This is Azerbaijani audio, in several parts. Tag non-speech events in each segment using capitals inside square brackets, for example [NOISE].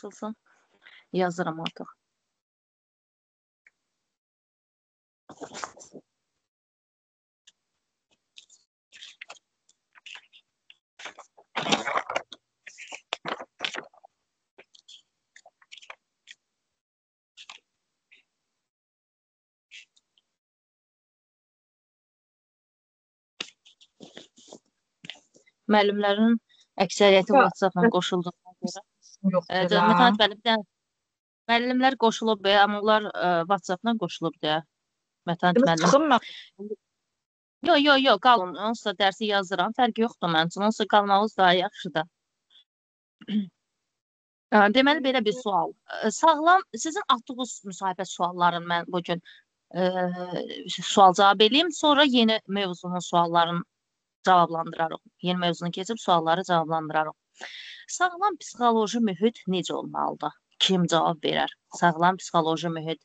açılsın. Yazıram artıq. Müəllimlərin əksəriyyəti WhatsApp-la qoşulduğuna görə. Yoxdur da. Mətanət müəllim, bir dənə müəllimlər qoşulub, e, amma onlar ə, WhatsApp-la qoşulub deyə. Mətanət Demək müəllim. Yo, yo, yo, qalın. Onsuz da dərsi yazıram. Fərqi yoxdur mənim üçün. Onsuz qalmağınız daha yaxşıdır. Deməli belə bir sual. Ə, Sağlam, sizin atdığınız müsahibə sualların mən bu gün ə, sual cavab eləyim, sonra yeni mövzunun suallarını cavablandırarıq. Yeni mövzunu keçib sualları cavablandırarıq. Sağlam psixoloji mühit necə olmalıdır? Kim cavab verər? Sağlam psixoloji mühit.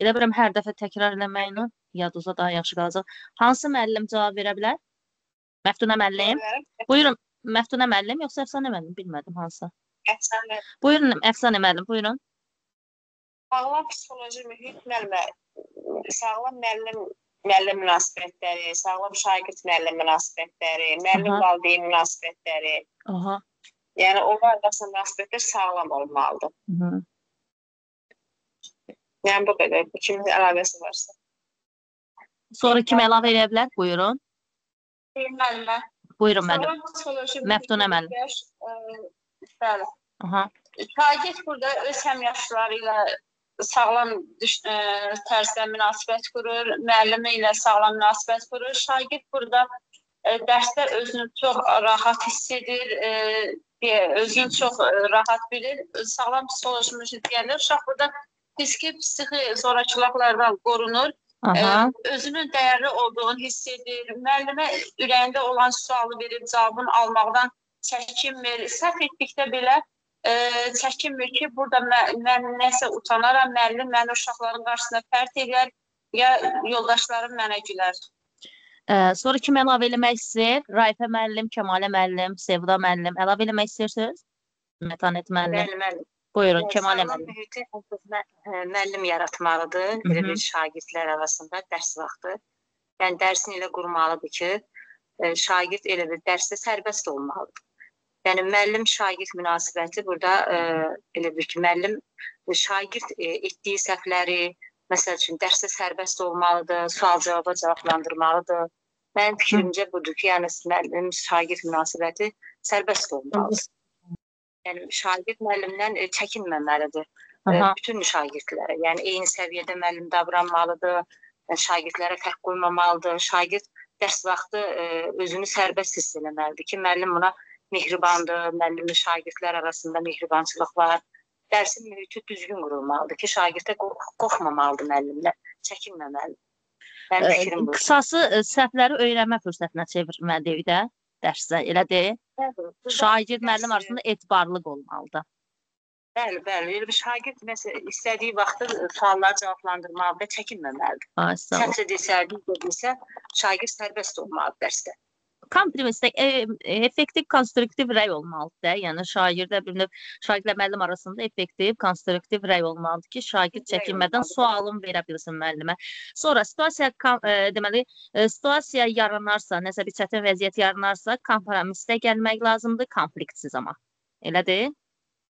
Elə bilirəm hər dəfə təkrar eləməyinə yadınızda daha yaxşı qalacaq. Hansı müəllim cavab verə bilər? Məftunə müəllim. Buyurun, Məftunə müəllim yoxsa Əfsanə müəllim? Bilmədim hansı. Əfsanə. Buyurun, Əfsanə müəllim, buyurun. Sağlam psixoloji mühit müəllimə, sağlam müəllim müəllim münasibətləri, sağlam şagird müəllim münasibətləri, müəllim valideyn münasibətləri, Aha. Yəni onlar arasında münasibətlər sağlam olmalıdır. Hı -hı. Yəni bu qədər. Bu kimin əlavəsi varsa. Sonra kim əlavə edə bilər? Buyurun. Müəllimə. Buyurun müəllim. Psixoloji Məftunə müəllim. mühit, ə, Bəli. Aha. Şagird burada öz həmyaşları ilə sağlam düş ə, tərzdə münasibət qurur, müəllimi ilə sağlam münasibət qurur. Şagird burada ə, dərsdə özünü çox rahat hiss edir, ə, özünü çox ə, rahat bilir. Sağlam psixoloji mühit deyəndə uşaq burada fiziki, psixi zorakılıqlardan qorunur. Aha. Ə, özünün dəyərli olduğunu hiss edir. Müəllimə ürəyində olan sualı verib cavabını almaqdan çəkinmir. Səhv etdikdə belə ə, çəkinmir ki, burada mən, mən nəsə utanaram, müəllim məni uşaqların qarşısında pərt edər, ya yoldaşlarım mənə gülər. Ə, sonra kim əlavə eləmək istəyir? Raifə müəllim, Kəmalə müəllim, Sevda müəllim əlavə eləmək istəyirsiniz? Mətanət müəllim. Bəli, müəllim. Buyurun, Kəmalə müəllim. mühiti mə- ə, müəllim yaratmalıdır. Belə Mhm. bir şagirdlər arasında dərs vaxtı. Yəni dərsini elə qurmalıdır ki, ə, şagird elə bir dərsdə sərbəst olmalıdır. Yəni müəllim şagird münasibəti burada ə, elə bir ki, müəllim şagird ə, etdiyi səhvləri, məsəl üçün dərsdə sərbəst olmalıdır, sual-cavaba cavablandırmalıdır. Mənim fikrimcə budur ki, yəni müəllim şagird münasibəti sərbəst olmalıdır. Yəni şagird müəllimdən ə, çəkinməməlidir. Ə, Aha. bütün şagirdlərə. Yəni eyni səviyyədə müəllim davranmalıdır. Yəni şagirdlərə fərq qoymamalıdır. Şagird dərs vaxtı ə, özünü sərbəst hiss etməlidir ki, müəllim buna mehribandır, müəllimlə şagirdlər arasında mehribançılıq var. Dərsin mühiti düzgün qurulmalıdır ki, şagirdə qorx qorxmamalıdır müəllimlər, çəkinməməlidir. Mənim fikrim bu. Qısası ə, səhvləri öyrənmə fürsətinə çevirməliyik də dərsdə, elə deyil? Şagird müəllim arasında etibarlıq olmalıdır. Bəli, bəli. Elə bir şagird məsələn istədiyi vaxtı sualları cavablandırmalıdır, çəkinməməlidir. Ay, sağ ol. Səhv edirsə, düz edirsə, şagird sərbəst olmalıdır dərsdə. Kompromisdə e, effektiv, konstruktiv rəy olmalıdır. Yəni şagirdə bir növ şagirdlə müəllim arasında effektiv, konstruktiv rəy olmalıdır ki, şagird çəkinmədən sualını verə bilsin müəllimə. Sonra situasiya e, deməli, e, situasiya yaranarsa, nəsə bir çətin vəziyyət yaranarsa, kompromisdə gəlmək lazımdır, konfliktsiz amma. Elədir?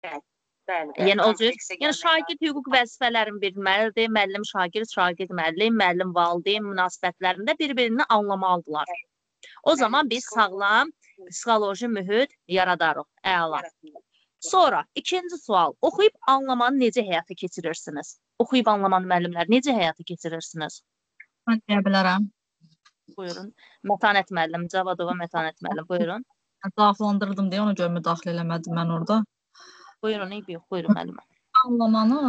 Bəli, bəli. Yəni o cür, yəni şagird hüquq vəzifələrini bilməlidir, müəllim şagird, şagird müəllim, müəllim valideyn münasibətlərində bir-birini anlamalıdırlar. O zaman biz sağlam psixoloji mühit yaradarıq. Əla. Sonra ikinci sual. Oxuyub anlamanı necə həyata keçirirsiniz? Oxuyub anlamanı müəllimlər necə həyata keçirirsiniz? Mən deyə bilərəm. Buyurun. Mətanət müəllim, Cavadova Mətanət müəllim, buyurun. Daxlandırdım deyə ona görə müdaxilə eləmədim mən orada. Buyurun, eybi yox, buyurun müəllimə. Anlamanı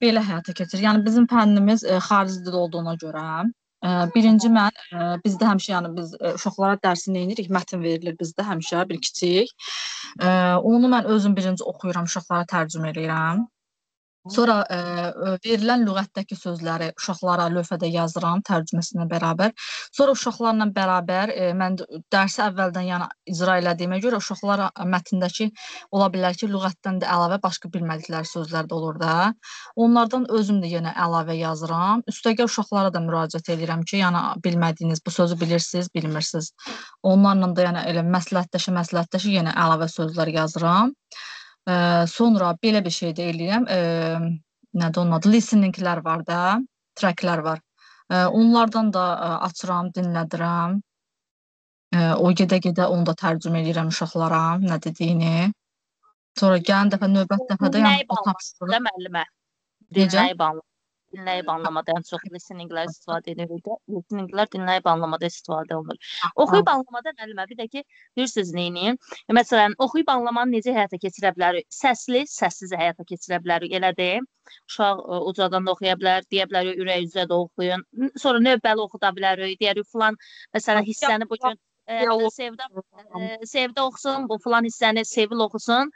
belə həyata keçir. Yəni bizim fənnimiz ə, xarici dil olduğuna görə birinci mən ə, bizdə həmişə yəni biz ə, uşaqlara dərsini eləyirik, mətn verilir bizdə həmişə bir kiçik. Onu mən özüm birinci oxuyuram, uşaqlara tərcümə eləyirəm. Sonra ə, ə, verilən lüğətdəki sözləri uşaqlara lövhədə yazıram tərcüməsinə bərabər. Sonra uşaqlarla bərabər ə, mən d- dərsi əvvəldən yəni icra elədiyimə görə uşaqlara mətndəki ola bilər ki, lüğətdən də əlavə başqa bilmədikləri sözlər də olur da. Onlardan özüm də yenə əlavə yazıram. Üstəgəl uşaqlara da müraciət edirəm ki, yəni bilmədiyiniz bu sözü bilirsiniz, bilmirsiniz. Onlarla da yəni elə məsləhətləşə məsləhətləşə yenə əlavə sözlər yazıram. Ə, sonra belə bir şey də eləyirəm. Ə, nədir onun adı? Listeninglər var da, tracklər var. Ə, onlardan da ə, açıram, dinlədirəm. Ə, o gedə-gedə onu da tərcümə edirəm uşaqlara nə dediyini. Sonra gələn dəfə növbət dəfədə yəni Dinləyib o da müəllimə. Necə? Dinləyib anlamaq. Dinləyib anlamada ən çox listeninglər istifadə edirik. Listeninglər dinləyib anlamada istifadə olunur. Oxuyub anlamada müəllimə bir də ki, bilirsiniz neyini? Məsələn, oxuyub anlamanı necə həyata keçirə bilərik? Səsli, səssiz həyata keçirə bilərik, elədir? Uşaq ə, ucadan da oxuya bilər, deyə bilərik ürək üzə də oxuyun. Sonra növbəli oxuda bilərik. Deyərik filan məsələn hissəni bu gün ə, Sevda ə, Sevda oxusun, bu filan hissəni Sevil oxusun.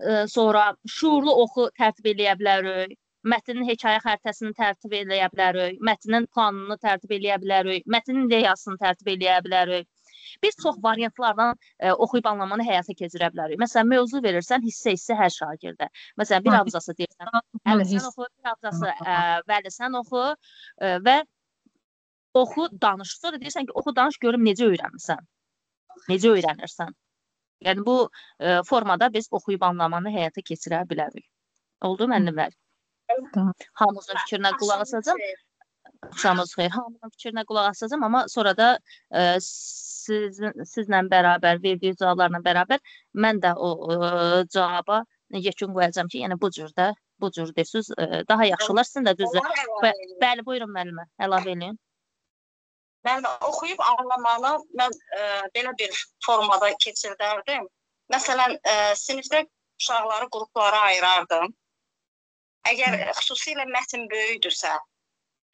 Ə, Sonra şuurlu oxu tərtib eləyə bilərik. Mətnin hekayə xəritəsini tərtib eləyə bilərik. Mətnin planını tərtib eləyə bilərik. Mətnin ideyasını tərtib eləyə bilərik. Biz çox variantlardan ə, oxuyub anlamanı həyata keçirə bilərik. Məsələn, mövzu verirsən, hissə-hissə hər şagirdə. Məsələn, bir Ha, abzası deyirsən, Əli sən oxu, bir abzası ə, Vəli sən oxu ə, və oxu, danış. Sonra deyirsən ki, oxu, danış görüm necə öyrənmisən. Necə öyrənirsən. Yəni bu ə, formada biz oxuyub anlamanı həyata keçirə bilərik. Oldu müəllimlər? Hamımızın fikrinə qulaq asacağam. Axşamınız xeyir. Hamının fikrinə qulaq asacağam, amma sonra da ə, sizin sizlə bərabər verdiyi cavablarla bərabər mən də o ə, cavaba yekun qoyacağam ki, yəni bu cür də bu cür desiniz ə, daha yaxşı olar. Sizin də düzdür. Bə-. Bəli, buyurun müəllimə. Əlavə eləyin. Mən oxuyub anlamanı mən ə, belə bir formada keçirdərdim. Məsələn, ə, sinifdə uşaqları qruplara ayırardım. Əgər xüsusilə mətn böyükdürsə,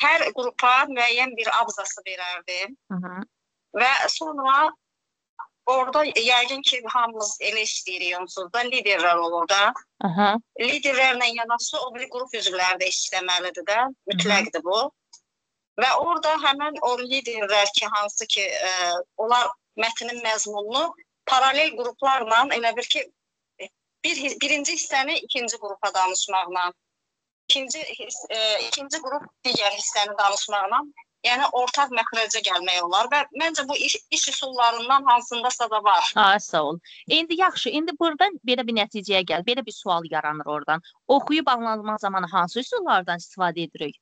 hər qrupa müəyyən bir abzası verərdim Hı -hı. və sonra orada yəqin ki, hamımız elə işləyirik onsuz da liderlər olur da. Aha. liderlərlə yanaşı o biri qrup üzvləri də işləməlidir də, mütləqdir bu. Və orada həmin o liderlər ki, hansı ki, ə, onlar mətnin məzmununu paralel qruplarla elə bir ki, bir birinci hissəni ikinci qrupa danışmaqla, ikinci ə, ikinci qrup digər hissəni danışmaqla, yəni ortaq məxrəcə gəlmək olar və məncə bu iş, iş üsullarından hansındasa da var. Ay sağ ol. İndi yaxşı, indi burdan belə bir nəticəyə gəl. Belə bir sual yaranır oradan. Oxuyub anlama zamanı hansı üsullardan istifadə edirik?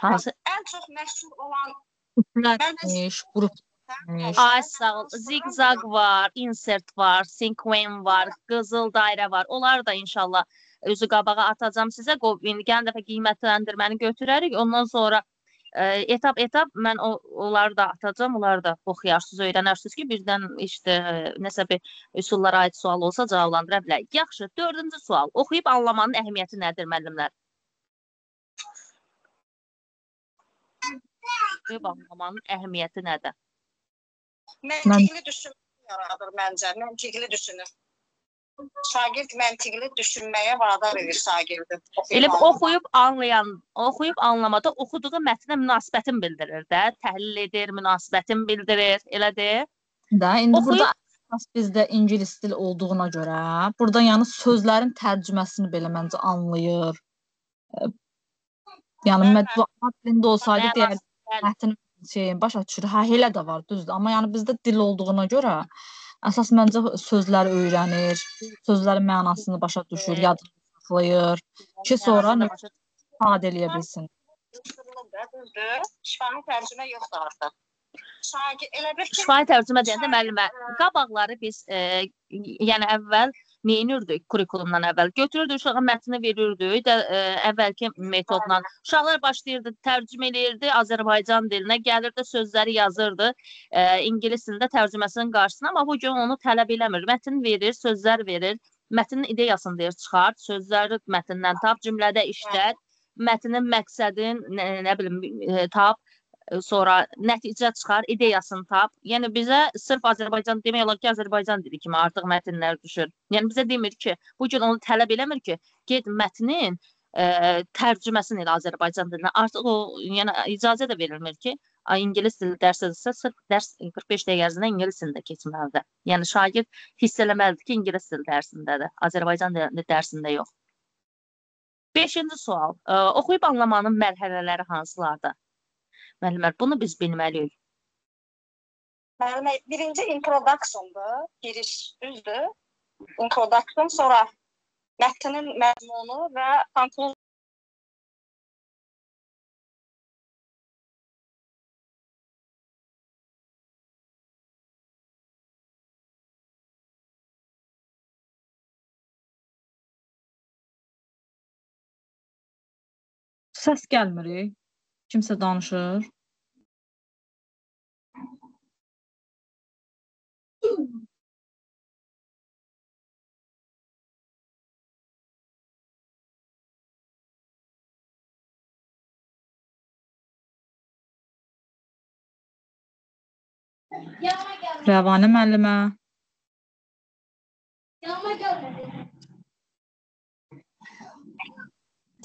Hansı? Ən çox məşhur olan Üflərmiş, qrup etmiş. Ay sağ ol. Zigzag var, insert var, sequen var, qızıl dairə var. Onlar da inşallah özü qabağa atacağam sizə. İndi gələn dəfə qiymətləndirməni götürərik. Ondan sonra ə, etap etap mən o onları da atacağam. Onları da oxuyarsınız, öyrənərsiniz ki, birdən işte ə, nəsə bir üsullara aid sual olsa cavablandıra bilərik. Yaxşı, dördüncü sual. Oxuyub anlamanın əhəmiyyəti nədir müəllimlər? Oxuyub anlamanın əhəmiyyəti nədir? Məntiqli düşünmə yaradır məncə. Məntiqli düşünür. Şagird məntiqli düşünməyə vadar edir şagirdi. Elə oxuyub anlayan, oxuyub anlamada oxuduğu mətnə münasibətin bildirir də, təhlil edir, münasibətin bildirir, elədir? Da indi Oxuyub- burada əsas bizdə ingilis dili olduğuna görə, burada yəni sözlərin tərcüməsini belə məncə anlayır. Yəni Bəli, mətbuat dilində olsaydı Mənası- deyər bəli. mətn şey başa düşür. Hə, elə də var, düzdür. Amma yəni bizdə dil olduğuna görə əsas məncə sözləri öyrənir, sözlərin mənasını başa düşür, yadına saxlayır ki, sonra istifadə eləyə bilsin. Şifahi tərcümə yoxdur artıq. Şagird elə bir ki, Şifahi tərcümə deyəndə müəllimə, qabaqları biz e, yəni əvvəl neyinirdik kurikulumdan əvvəl? Götürürdük uşağa mətni verirdik də e, əvvəlki metodla. Uşaqlar başlayırdı, tərcümə eləyirdi Azərbaycan dilinə, gəlirdi sözləri yazırdı e, ingilis dilində tərcüməsinin qarşısına, amma bu gün onu tələb eləmir. Mətn verir, sözlər verir, mətnin ideyasını deyir çıxart, sözləri mətndən tap, cümlədə işlət, mətnin məqsədin nə, nə bilim e, tap, sonra nəticə çıxar, ideyasını tap. Yəni bizə sırf Azərbaycan demək olar ki, Azərbaycan dili kimi artıq mətnlər düşür. Yəni bizə demir ki, bu gün onu tələb eləmir ki, get mətnin ə, tərcüməsini elə Azərbaycan dilinə. Artıq o yəni icazə də verilmir ki, ingilis dili dərsidirsə, sırf dərs 45 dəqiqə ərzində ingilis dilində keçməlidir. Yəni şagird hiss eləməlidir ki, ingilis dili dərsindədir, Azərbaycan dili dərsində yox. 5-ci sual. Ə, oxuyub anlamanın mərhələləri hansılardır? Müəllimlər, bunu biz bilməliyik. Müəllimə, birinci introductiondur, giriş düzdür. Introduction, sonra mətnin məzmunu və conclusion. Səs gəlmir. Kimsə danışır. Rəvanə müəllimə.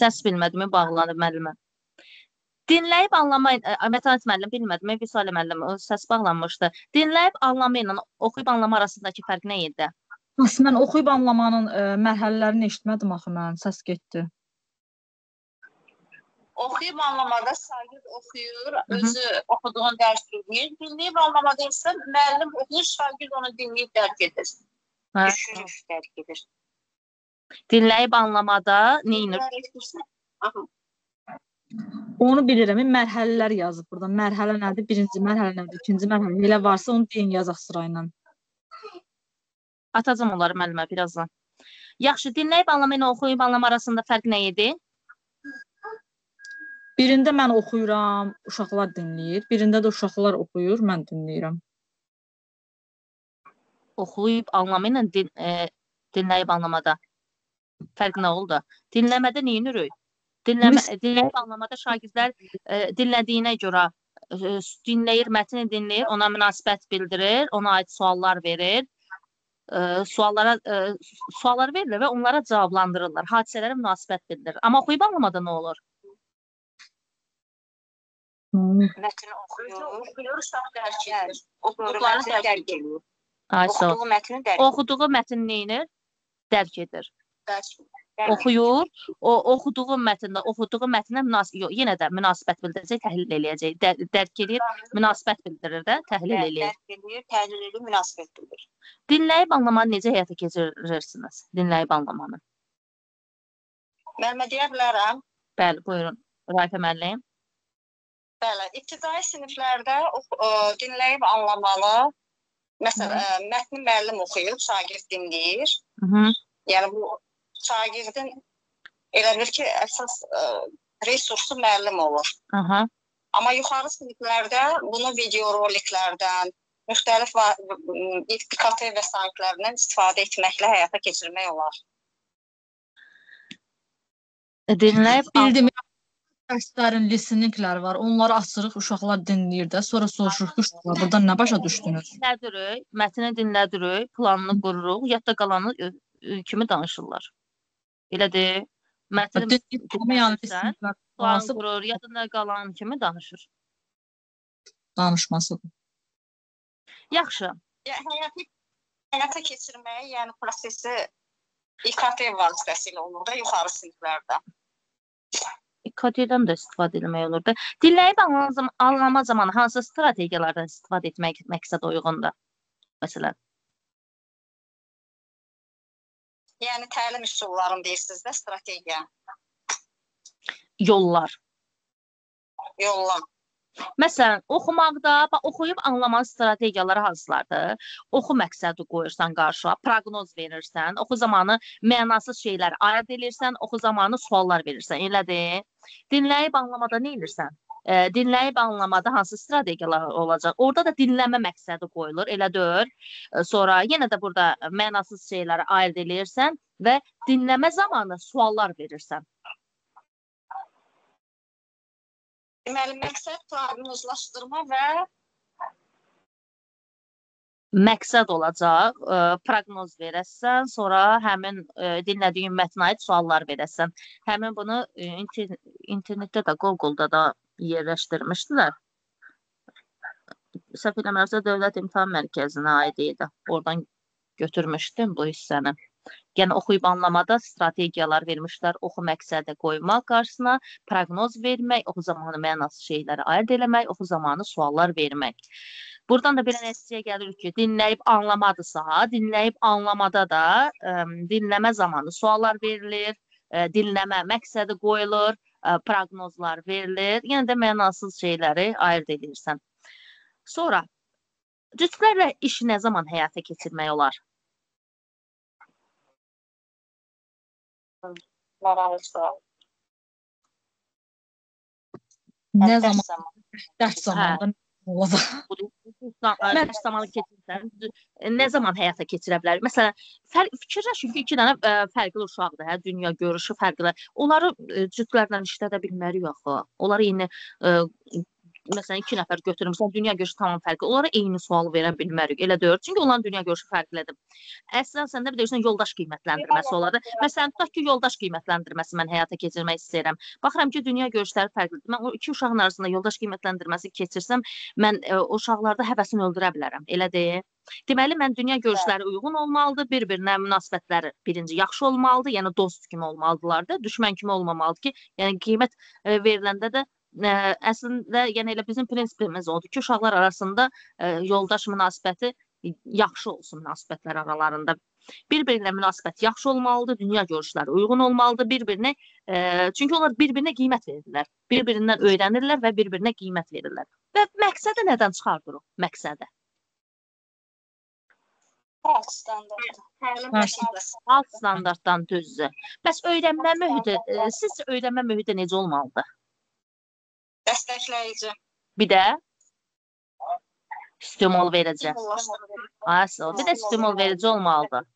Səs bilmədimi bağlanıb müəllimə. Dinləyib anlamayın, ə, mətanət müəllim bilmədim, Vüsalə müəllim o səs bağlanmışdı. Dinləyib anlama ilə oxuyub anlama arasındakı fərq nə idi? Aslında mən oxuyub anlamanın ə, mərhələlərini eşitmədim axı mən. Səs getdi. Oxuyub anlamada şagird oxuyur, hı. özü oxuduğunu dərk edir. Dinləyib anlamada isə müəllim oxuyur, şagird onu dinləyib dərk edir. Hə. Düşünür, dərk edir. Dinləyib anlamada nə edir? Aha. Onu bilirəm. Mərhələlər yazıb burada. Mərhələ nədir? Birinci mərhələ nədir? İkinci mərhələ. Elə varsa onu deyin yazaq sırayla. Atacam onları müəllimə birazdan. Yaxşı, dinləyib anlama ilə oxuyub anlama arasında fərq nə idi? Birində mən oxuyuram, uşaqlar dinləyir. Birində də uşaqlar oxuyur, mən dinləyirəm. Oxuyub anlama ilə din, e, dinləyib anlamada fərq nə oldu? Dinləmədə nə edirik? Dinləmə, dinləyib anlamada şagirdlər e, dinlədiyinə görə e, dinləyir, mətni dinləyir, ona münasibət bildirir, ona aid suallar verir. E, suallara e, suallar verilir və onlara cavablandırırlar. Hadisələrə münasibət bildirir. Amma oxuyub anlamada nə olur? Hmm. Mətni oxuyur, oxuyur, uşaq dərk Hə, edir. mətni dərk edir. edir. Ay. Oxuduğu mətni dərk Oxuduğu mətn nə edir? Dərk edir. Dərk dərk Oxuyur, o oxuduğu mətndə oxuduğu mətnə münasib yox, yenə də münasibət bildirəcək, təhlil eləyəcək. Dər dərk edir, münasibət bildirir də, təhlil Hə, eləyir. dərk edir, təhlil edir, münasibət bildirir. Dinləyib anlamanı necə həyata keçirirsiniz? Dinləyib anlamanı. Müəllimə deyə bilərəm. Bəli, buyurun. Raifə müəllim. Bəli, ibtidai siniflərdə ə, dinləyib anlamalı. Məsələn, mətni müəllim oxuyur, şagird dinləyir. Mhm. Yəni bu şagirdin elə bil ki, əsas ə, resursu müəllim olur. Aha. Amma yuxarı siniflərdə bunu videoroliklərdən, müxtəlif va- m, İKT vəsaitlərindən istifadə etməklə həyata keçirmək olar. Dinləyib Bildim. Dərslərin listeningləri var. Onları açırıq, uşaqlar dinləyir də. Sonra soruşuruq ki, uşaqlar burdan nə başa düşdünüz? dinlədirik, mətni dinlədirik, planını qururuq, yadda qalanı kimi danışırlar. Elədir. Listeninglər plan qurur, yadında qalan kimi danışır. danışmasıdır? Yaxşı. həyata həyata keçirməyi, yəni prosesi İKT vasitəsilə olur da yuxarı siniflərdə. İKT-dən də istifadə etmək olur da. Dinləyib anlama zam- anlama zamanı hansı strategiyalardan istifadə etmək məqsədə uyğundur? Məsələn, Yəni təlim üsullarını deyirsiniz də strategiya, yollar. yollam. Məsələn, oxumaqda, oxuyub anlamanın strategiyaları hansılardır? Oxu məqsədi qoyursan qarşıya, proqnoz verirsən, oxu zamanı mənasız şeylər ayırd edirsən, oxu zamanı suallar verirsən, elədir? Dinləyib anlamada nə edirsən? E, dinləyib anlamada hansı strategiyalar olacaq? Orada da dinləmə məqsədi qoyulur, elə deyil? Sonra yenə də burada mənasız şeyləri ayırd edirsən və dinləmə zamanı suallar verirsən. Deməli, məqsəd proqnozlaşdırma və məqsəd olacaq, ə, proqnoz verəsən, sonra həmin ə, dinlədiyin mətnə aid suallar verəsən. Həmin bunu ə, inter internetdə də Google-da da yerləşdirmişdilər. Səhv eləmirəmsə Dövlət İmtahan Mərkəzinə aid idi. Oradan götürmüşdüm bu hissəni. Yəni oxuyub anlamada strategiyalar vermişlər, oxu məqsədi qoymaq qarşısına, proqnoz vermək, oxu zamanı mənasız şeyləri ayırd eləmək, oxu zamanı suallar vermək. Buradan da belə nəticəyə gəlirik ki, dinləyib anlamadısa, dinləyib anlamada da ə, dinləmə zamanı suallar verilir, ə, dinləmə məqsədi qoyulur, ə, proqnozlar verilir. Yəni də mənasız şeyləri ayırd edirsən. Sonra cütlərlə işi nə zaman həyata keçirmək olar? maraqlı sual. Nə Dərs zaman zamanı. dərs zamanında olacaq? Dərs zamanı keçirsən, e, nə zaman həyata keçirə bilər? Məsələn, fər fikirləşin ki, iki dənə ə, fərqli uşaqdır, hə, dünya görüşü fərqli. Onları ə, cütlərlə işlədə bilmərik axı. Onları eyni ə, məsələn 2 nəfər götürmüsən, dünya görüşü tamam fərqli. Onlara eyni sual verə bilmərik. Elə deyil. Çünki onların dünya görüşü fərqlidir. Əslən səndə bir də görürsən yoldaş qiymətləndirməsi olar. Məsələn, tutaq ki, yoldaş qiymətləndirməsi mən həyata keçirmək istəyirəm. Baxıram ki, dünya görüşləri fərqlidir. Mən o iki uşağın arasında yoldaş qiymətləndirməsi keçirsəm, mən ə, o uşaqlarda həvəsini öldürə bilərəm. Elə deyil? Deməli, mən dünya görüşləri uyğun olmalıdır, bir-birinə münasibətləri birinci yaxşı olmalıdır, yəni dost kimi olmalıdırlar da, düşmən kimi olmamalıdır ki, yəni qiymət ə, veriləndə də ə, əslində yəni elə bizim prinsipimiz odur ki, uşaqlar arasında ə, yoldaş münasibəti yaxşı olsun münasibətlər aralarında. Bir-birinə münasibət yaxşı olmalıdır, dünya görüşləri uyğun olmalıdır, bir-birinə ə, çünki onlar bir-birinə qiymət verirlər. Bir-birindən öyrənirlər və bir-birinə qiymət verirlər. Və məqsədi nədən çıxardırıq? Məqsədi. Alt standart. Təlim məsələsi. Alt standartdan düzdür. Bəs öyrənmə mühiti, sizcə öyrənmə mühiti necə olmalıdır? Dəstəkləyici. Bir də stimul verici. Asıl. Bir də stimul verici olmalıdır.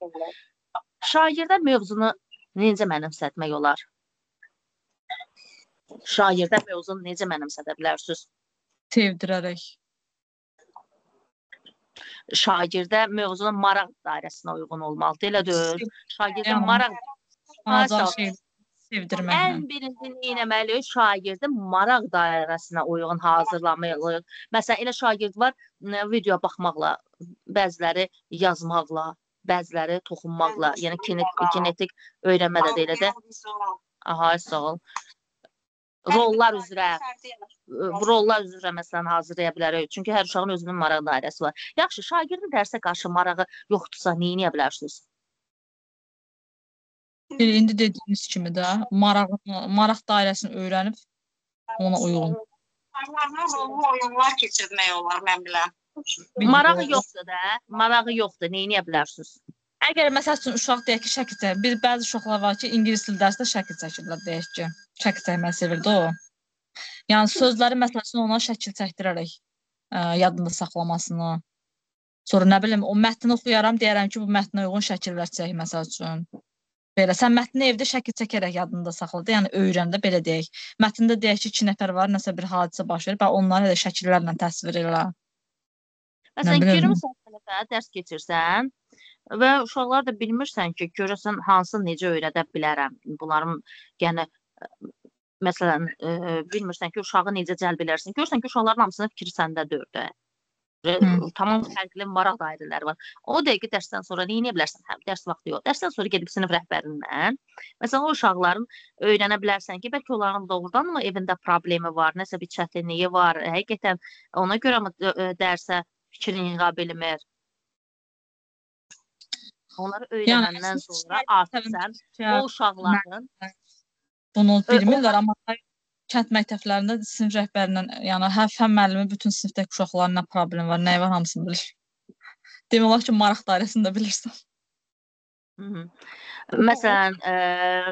Şairdə mövzunu necə mənimsətmək olar? Şairdə mövzunu necə mənimsədə bilərsiniz? Sevdirərək. Şairdə mövzunun maraq dairəsinə uyğun olmalıdır. Elə deyil. Şagirdin maraq Asıl. şey sevdirməklə. ən birinci nə etməli? Şagirdin maraq dairəsinə uyğun hazırlamalıyıq. Məsələn, elə şagird var, nə, video baxmaqla, bəziləri yazmaqla, bəziləri toxunmaqla, yəni kinetik, kinetik öyrənmə də elə də. Aha, sağ ol. Rollar üzrə bu rollar üzrə məsələn hazırlaya bilərik. Çünki hər uşağın özünün maraq dairəsi var. Yaxşı, şagirdin dərsə qarşı marağı yoxdursa, nə edə bilərsiniz? Bir indi dediyimiz kimi də marağını, maraq dairəsini öyrənib ona uyğun. Rollu oyunlar keçirmək olar mən video Marağı yoxdur da, marağı yoxdur, nə edə bilərsiniz? Əgər məsəl üçün uşaq deyək ki, şəkil çəkir. Bir bəzi uşaqlar var ki, ingilis dil dərsdə şəkil çəkirlər deyək ki. Şəkil çəkməyi sevirdi o. Yəni sözləri məsəl üçün ona şəkil çəkdirərək ə, yadında saxlamasını. Sonra nə bilim, o mətni oxuyaram, deyərəm ki, bu mətnə uyğun şəkillər çək məsəl üçün. Belə sən mətni evdə şəkil çəkərək yadında saxla da, yəni öyrən də belə deyək. Mətndə deyək ki, 2 nəfər var, nəsə bir hadisə baş verir, bax onları elə şəkillərlə təsvir elə. Məsələn, bilim. 20 səhifədə dərs keçirsən və uşaqlar da bilmirsən ki, görəsən hansı necə öyrədə bilərəm. Bunların yəni məsələn, ə, bilmirsən ki, uşağı necə cəlb edərsən. Görürsən ki, uşaqların hamısının fikri səndədir də. Və Hı. Tamam fərqli maraq dairələri var. O dəqiqə dərsdən sonra nə edə bilərsən? Həm dərs vaxtı yox. Dərsdən sonra gedib sinif rəhbərindən, məsələn, o uşaqların öyrənə bilərsən ki, bəlkə onların doğrudanmı evində problemi var, nəsə bir çətinliyi var. Həqiqətən ona görə mi ə, ə, dərsə fikrini yığa bilmir? Onları öyrənəndən əslində sonra artıq sən o uşaqların Bunu Ö, bilmirlər, amma kənd məktəblərində sinif rəhbərindən, yəni hər fən müəllimi bütün sinifdəki uşaqların nə problemi var, nəyi var hamısını bilir. Demək olar ki, maraq dairəsində bilirsən. Mhm. Məsələn, ə,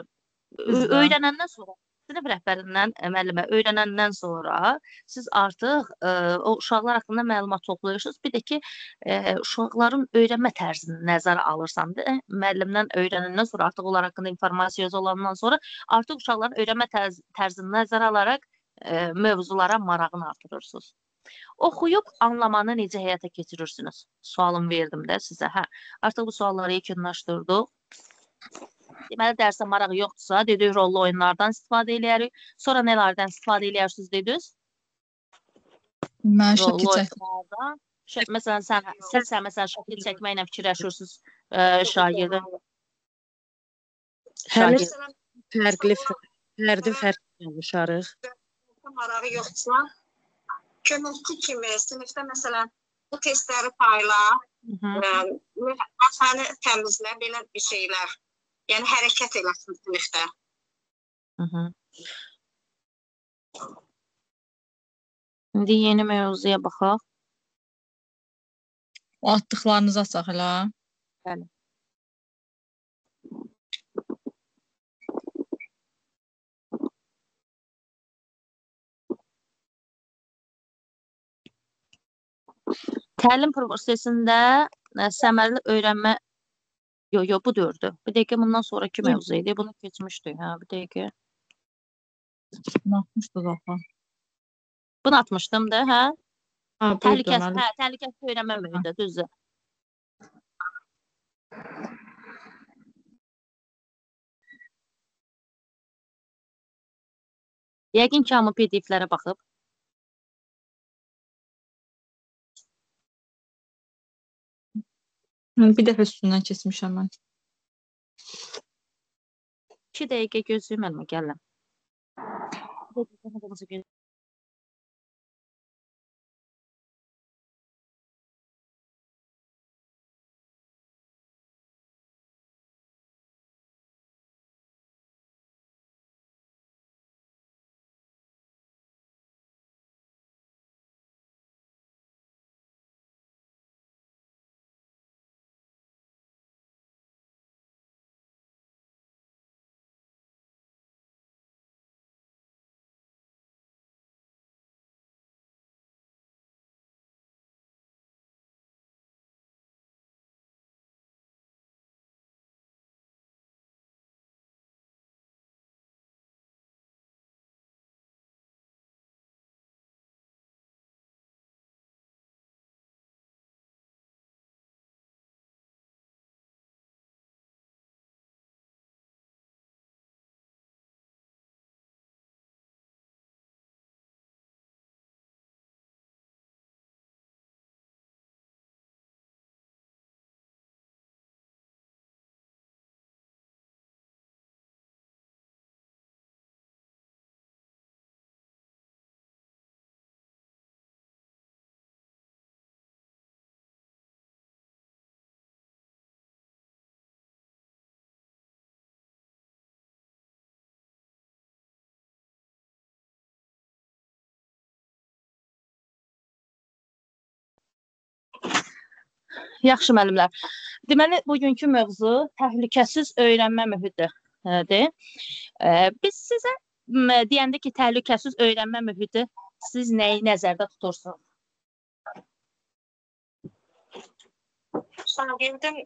ö- Bizdə. öyrənəndən sonra sinif rəhbərindən ə, müəllimə öyrənəndən sonra siz artıq ə, o uşaqlar haqqında məlumat toplayırsınız. Bir də ki, ə, uşaqların öyrənmə tərzini nəzərə alırsan da, müəllimdən öyrənəndən sonra artıq onlar haqqında informasiya olandan sonra artıq uşaqların öyrənmə tərz, tərzini nəzərə alaraq e, mövzulara marağını artırırsınız. Oxuyub anlamanı necə həyata keçirirsiniz? Sualım verdim də sizə. Hə, artıq bu sualları yekunlaşdırdıq. Deməli dərsə maraq yoxdursa, dedik rollu oyunlardan istifadə eləyərik. Sonra nələrdən istifadə eləyərsiniz dediniz? Mən şəkil çək. oyunlardan. Şə, məsələn sən siz sən məsələn şəkil çəkməklə fikirləşirsiniz e, şagirdin. Şagird. Fərqli fərdi fərq yazışarıq. marağı yoxdursa, köməkçi kimi sinifdə məsələn bu testləri payla, ə, masanı təmizlə, belə bir şeylər. Yəni hərəkət eləsin sinifdə. Mhm. İndi yeni mövzuya baxaq. O atdıqlarınızı açaq elə. Bəli. Təlim prosesində səmərəli öyrənmə Yo, yo, bu dördü. Bir dəqiqə bundan sonraki mövzu idi. Bunu keçmişdik. Hə, bir dəqiqə. Nə atmışdıq axı? Bunu atmışdım da, hə? Ha, bu Təhlükəsiz, deməli. hə, təhlükəsiz öyrənmə mühiti, düzdür. Yəqin ki, hamı PDF-lərə baxıb. Hı, Bir dəfə üstündən keçmişəm mən. 2 dəqiqə gözləyin mənimə gəlirəm. Bir dəqiqə, hamınızı göz- Yaxşı müəllimlər. Deməli bugünkü mövzu təhlükəsiz öyrənmə mühitidir. Ə, Biz sizə deyəndə ki, təhlükəsiz öyrənmə mühiti siz nəyi nəzərdə tutursunuz? Şagirdin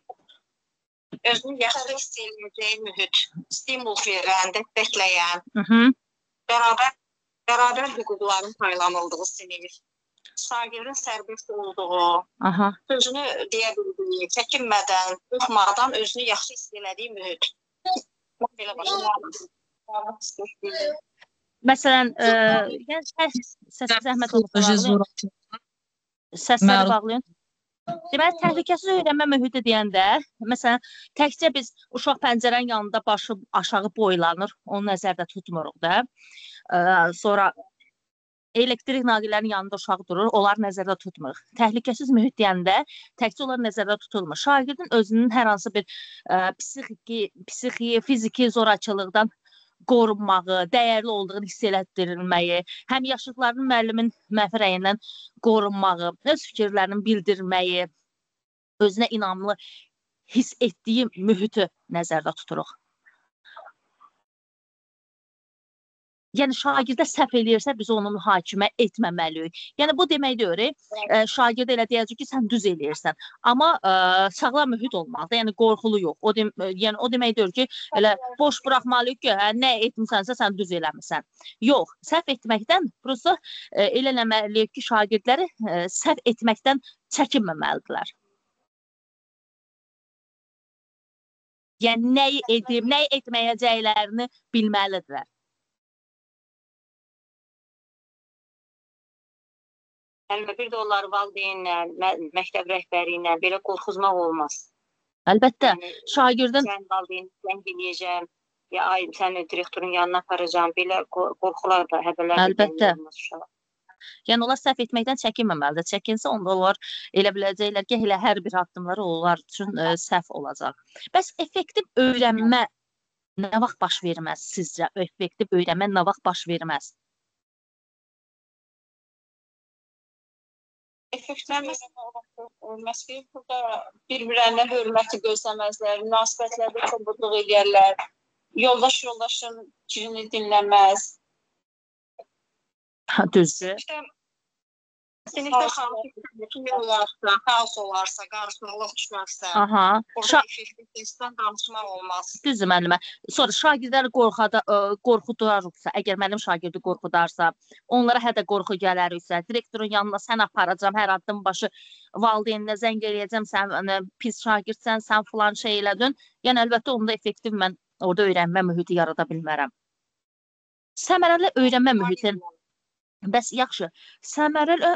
özünü yaxşı hiss edəcəyi mühit, stimul verən, dəstəkləyən, bərabər bərabər hüquqların paylanıldığı sinif, şagirdin sərbəst olduğu, Aha. sözünü deyə bildiyi, çəkinmədən, qorxmadan özünü yaxşı hiss elədiyi mühit. Belə başlayıram. Məsələn, ə, yəni səs səsə zəhmət olmasa. Səsləri bağlayın. Deməli, təhlükəsiz öyrənmə mühiti deyəndə, məsələn, təkcə biz uşaq pəncərənin yanında başı aşağı boylanır, onu nəzərdə tutmuruq da. Ə, sonra elektrik naqillərinin yanında uşaq durur, onları nəzərdə tutmuruq. Təhlükəsiz mühit deyəndə təkcə onlar nəzərdə tutulmur. Şagirdin özünün hər hansı bir ə, psixiki, psixi, fiziki zorakılıqdan qorunmağı, dəyərli olduğunu hiss elətdirilməyi, həm yaşıdlarının müəllimin mənfi rəyindən qorunmağı, öz fikirlərini bildirməyi, özünə inamlı hiss etdiyi mühiti nəzərdə tuturuq. Yəni şagirdə səhv eləyirsə biz onu mühakimə etməməliyik. Yəni bu demək deyil, e, şagird elə deyəcək ki, sən düz eləyirsən. Amma ə, sağlam mühit olmalıdır. Yəni qorxulu yox. O dem ə, yəni o demək deyil ki, elə boş buraxmalıyıq ki, hə nə etmisənsə sən düz eləmisən. Yox, səhv etməkdən prosta ə, elə eləməliyik ki, şagirdləri ə, səhv etməkdən çəkinməməlidirlər. Yəni nəyi edib, nəyi etməyəcəklərini bilməlidirlər. Yəni bir də onları valideynlə, mə- məktəb rəhbəri ilə belə qorxuzmaq olmaz. Əlbəttə, Yəni şagirdin sən valideyn zəng eləyəcəm, ya ay səni direktorun yanına aparacağam, belə qo- qorxular da həbərlər də Əlbəttə. uşağa. Yəni onlar səhv etməkdən çəkinməməlidir. Çəkinsə onda onlar elə biləcəklər ki, elə hər bir addımları onlar üçün ə, səhv olacaq. Bəs effektiv öyrənmə nə vaxt baş verməz sizcə? Effektiv öyrənmə nə vaxt baş verməz? Effektləmə olması burada bir-birlərinə hörməti gözləməzlər, münasibətlərdə kobudluq edərlər. Yoldaş yoldaşın fikrini dinləməz. Ha, Düzdür. İşte Sinifdə xaos olarsa, xaos olarsa, qarışıqlıq düşməksə, Aha. burada Şa effektiv testdən danışmaq olmaz. düzdür müəllimə. Sonra şagirdləri qorxada ə, qorxudarıqsa, əgər müəllim şagirdi qorxudarsa, onlara hədə qorxu gələriksə, direktorun yanına sən aparacam hər addım başı valideyninə zəng eləyəcəm, sən ə, pis şagirdsən, sən filan şey elədin. Yəni əlbəttə onda effektiv mən orada öyrənmə mühiti yarada bilmərəm. Səmərəli öyrənmə mühitin Bəs yaxşı, səmərəli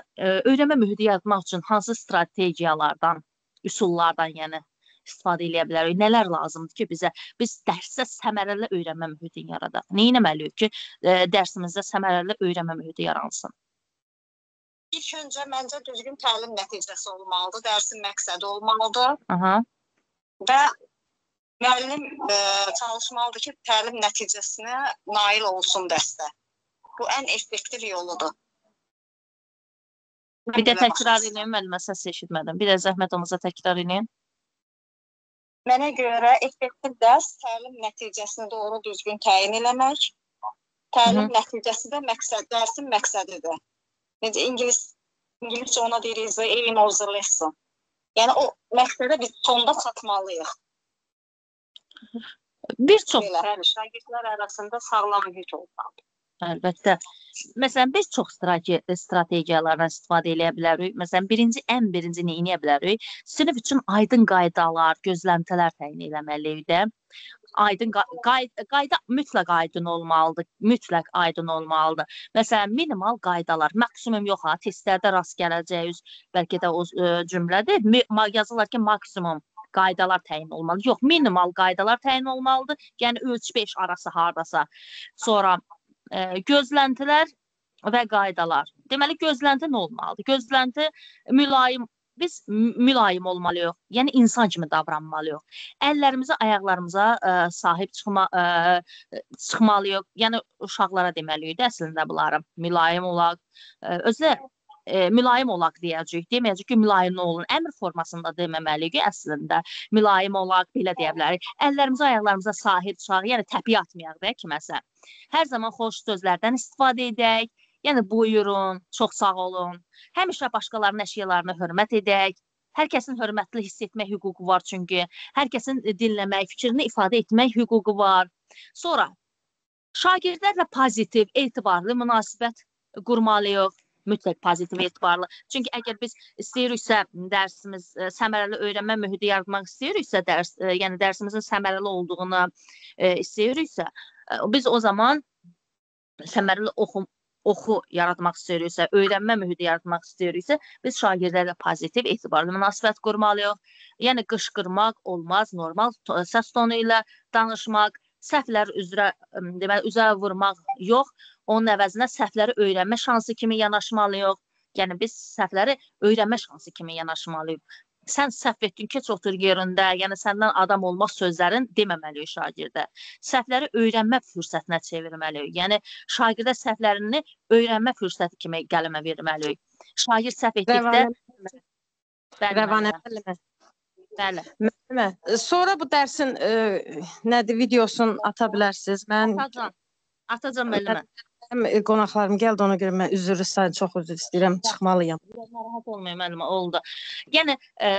öyrənmə mühiti yaratmaq üçün hansı strategiyalardan, üsullardan, yəni istifadə edə bilərik? Nələr lazımdır ki, bizə biz dərsdə səmərəli öyrənmə mühitini yaradaq? Nə etməliyik ki, ə, dərsimizdə səmərəli öyrənmə mühiti yaransın? İlk öncə məncə düzgün təlim nəticəsi olmalıdır, dərsin məqsədi olmalıdır Aha. və müəllim ə, çalışmalıdır ki, təlim nəticəsinə nail olsun dərsdə. Bu ən effektiv yoludur. Bir də təkrar edin, müəllimə səs eşitmədim. Bir də zəhmət olmasa təkrar edin. Mənə görə effektiv dərs təlim nəticəsini doğru düzgün təyin eləmək. Təlim nəticəsi də məqsəd, dərsin məqsədidir. Necə ingilis ingiliscə ona deyirik the aim of the lesson. Yəni o məqsədə biz sonda çatmalıyıq. Bir çox şagirdlər arasında sağlam mühit olmalıdır. Əlbəttə. Məsələn, biz çox strateji strategiyalardan istifadə edə bilərik. Məsələn, birinci ən birinci nə edə bilərik? Sinif üçün aydın qaydalar, gözləntilər təyin etməliyik də. Aydın qa- qay- qayda mütləq aydın olmalıdır. Mütləq aydın olmalıdır. Məsələn, minimal qaydalar, maksimum yox ha, testlərdə rast gələcəyiniz bəlkə də o ə, cümlədir. Mi- ma- Yazırlar ki, maksimum qaydalar təyin olmalı. Yox, minimal qaydalar təyin olmalıdır. Yəni 3-5 arası hardasa. Sonra ə, gözləntilər və qaydalar. Deməli gözlənti nə olmalıdır? Gözlənti mülayim biz mü- mülayim olmalıyıq. Yəni insan kimi davranmalıyıq. Əllərimizə, ayaqlarımıza ə, sahib çıxma ə, çıxmalıyıq. Yəni uşaqlara deməliyik də əslində bunları. Mülayim olaq. Ə, özü ə, mülayim olaq deyəcəyik. Deməyəcək ki, mülayim olun. Əmr formasında deməməliyik ki, əslində. Mülayim olaq, belə deyə bilərik. Əllərimizə, ayaqlarımıza sahib çıxaq. Yəni təpiy atmayaq da kiməsə. Hər zaman xoş sözlərdən istifadə edək. Yəni buyurun, çox sağ olun. Həmişə başqalarının əşyalarına hörmət edək. Hər kəsin hörmətli hiss etmək hüququ var çünki. Hər kəsin e, dinləmək, fikrini ifadə etmək hüququ var. Sonra şagirdlərlə pozitiv, etibarlı münasibət qurmalıyıq. Mütləq pozitiv, etibarlı. Çünki əgər biz istəyiriksə dərsimiz ə, səmərəli öyrənmə mühiti yaratmaq istəyiriksə, dərs, ə, yəni dərsimizin səmərəli olduğunu ə, istəyiriksə, ə, biz o zaman səmərəli oxum oxu yaratmaq istəyiriksə, öyrənmə mühiti yaratmaq istəyiriksə, biz şagirdlərlə pozitiv, etibarlı münasibət qurmalıyıq. Yəni qışqırmaq olmaz, normal səs tonu ilə danışmaq, səhvlər üzrə deməli üzə vurmaq yox, onun əvəzinə səhvləri öyrənmə şansı kimi yanaşmalıyıq. Yəni biz səhvləri öyrənmə şansı kimi yanaşmalıyıq. Sən səhv etdin, keç otur yerində. Yəni səndən adam olmaz sözlərin deməməliyik şagirdə. Səhvləri öyrənmə fürsətinə çevirməliyik. Yəni şagirdə səhvlərini öyrənmə fürsəti kimi qələmə verməliyik. Şagird səhv etdikdə Rəvanə, bəli, müəllimə, e, sonra bu dərsin ə, nədir videosunu ata bilərsiniz. Mən Atacam. Atacam müəllimə. Həm e, qonaqlarım gəldi ona görə mən üzr istəyirəm, çox üzr istəyirəm, çıxmalıyam. Narahat olmayın müəllimə, oldu. Yəni e,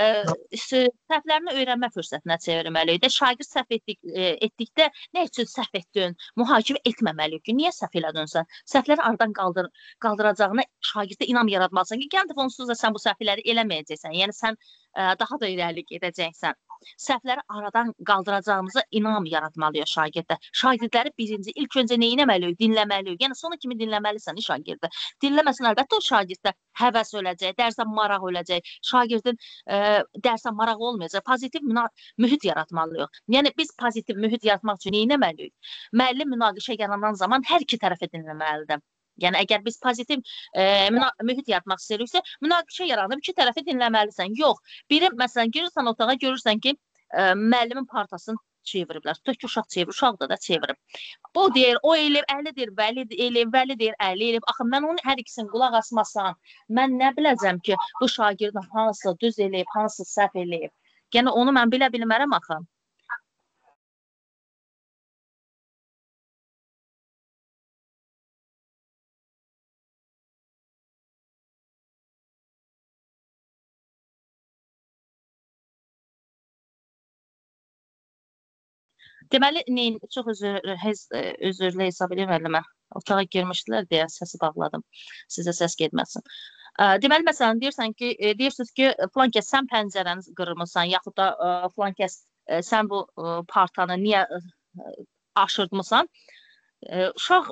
s- səhvlərini öyrənmə fürsətinə çevirməliyik də. Şagird səhv etdik, e, etdikdə nə üçün səhv etdin? Mühakimə etməməliyik ki, niyə səhv elədin sən? Səhvləri aradan qaldır qaldıracağına şagirdə inam yaratmalısan ki, gəldi onsuz da sən bu səhvləri eləməyəcəksən. Yəni sən e, daha da irəli gedəcəksən. Səhvləri aradan qaldıracağımıza inam yaratmalıyıq şagirddə. Şagirdləri birinci ilk öncə nə etməliyik? Dinləməliyik. Yəni sona kimi dinləməlisən şagirdə. Dinləməsin əlbəttə o şagirddə həvəs olacaq, dərsə maraq olacaq. Şagirdin ə, dərsə marağı olmayacaq. Pozitiv mühit yaratmalıyıq. Yəni biz pozitiv mühit yaratmaq üçün nə etməliyik? Müəllim münaqişə yaranan zaman hər iki tərəfi dinləməlidir. Yəni əgər biz pozitiv e, mühit yaratmaq istəyiriksə, münaqişə yaranıb iki tərəfi dinləməlisən. Yox, biri məsələn girirsən otağa görürsən ki, ə, müəllimin partasını çeviriblər. Tutaq ki, uşaq çevirib, uşaq da da çevirib. O deyir, o elib, əli deyir, vəli elib, vəli deyir, əli elib. Axı mən onun hər ikisini qulaq asmasam, mən nə biləcəm ki, bu şagirdin hansı düz eləyib, hansı səhv eləyib. Yəni onu mən bilə bilmərəm axı. Deməli, neyin çox üzr hez, ə, üzrlə hesab edirəm müəllimə. Otağa girmişdilər deyə səsi bağladım. Sizə səs getməsin. Ə, Deməli, məsələn, deyirsən ki, e, deyirsiniz ki, filan kəs sən pəncərəni qırmısan, yaxud da filan kəs sən bu partanı niyə aşırtmısan? Uşaq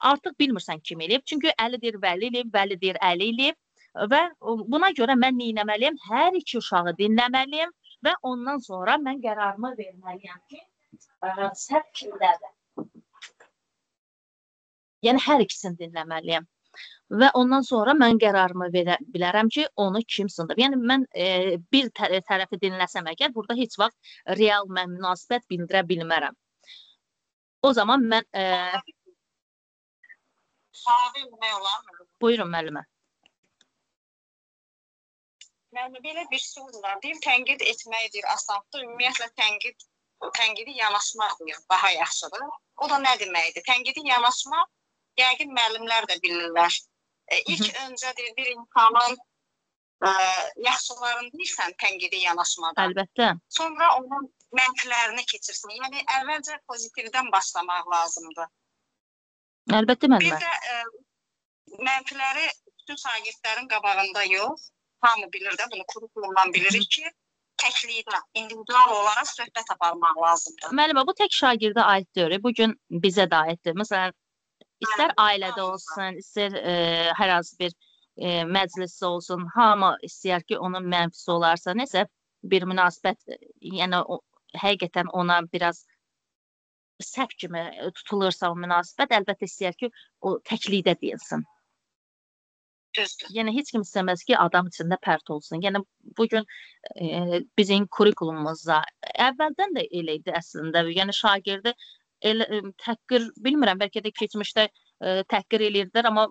artıq bilmirsən kim eləyib. Çünki əli deyir vəli eləyib, vəli deyir əli eləyib və buna görə mən nə etməliyəm? Hər iki uşağı dinləməliyəm və ondan sonra mən qərarımı verməliyəm ki, səhv kimdədir? Yəni hər ikisini dinləməliyəm. Və ondan sonra mən qərarımı verə bilərəm ki, onu kim sındırıb. Yəni mən e, bir tə tərəfi dinləsəm əgər, burada heç vaxt real mən münasibət bildirə bilmərəm. O zaman mən e, Sualı eləmək olarmı? buyurun müəllimə. Yəni belə bir söz var. Deyir tənqid etməkdir asandır. Ümumiyyətlə tənqid tənqidi yanaşmaqdır daha yaxşıdır. O da nə deməkdir? Tənqidi yanaşmaq yəqin müəllimlər də bilirlər. E, ilk öncə deyir bir insanın ə, yaxşılarını bilirsən tənqidi yanaşmada. Əlbəttə. Sonra onun mənfilərini keçirsən. Yəni əvvəlcə pozitivdən başlamaq lazımdır. Əlbəttə Bir müəllimə. də ə, mənfiləri bütün şagirdlərin qabağında yox. Hamı bilir də bunu kurikulumdan bilirik ki, təklikdə, individual olaraq söhbət aparmaq lazımdır. Müəllimə, bu tək şagirdə aid deyil. Bu gün bizə də aiddir. Məsələn, istər ailədə olsun, istər e, hər hansı bir e, məclisdə olsun, hamı istəyər ki, onun mənfisi olarsa, nəsə bir münasibət, yəni o, həqiqətən ona biraz səhv kimi tutulursa o münasibət, əlbəttə istəyər ki, o təklikdə deyilsin. Düzdür. Yəni heç kim istəməz ki, adam içində pərt olsun. Yəni bu gün e, bizim kurikulumumuzda əvvəldən də elə idi əslində. Yəni şagirdi elə e, təhqir bilmirəm, bəlkə də keçmişdə e, təhqir eləyirdilər, amma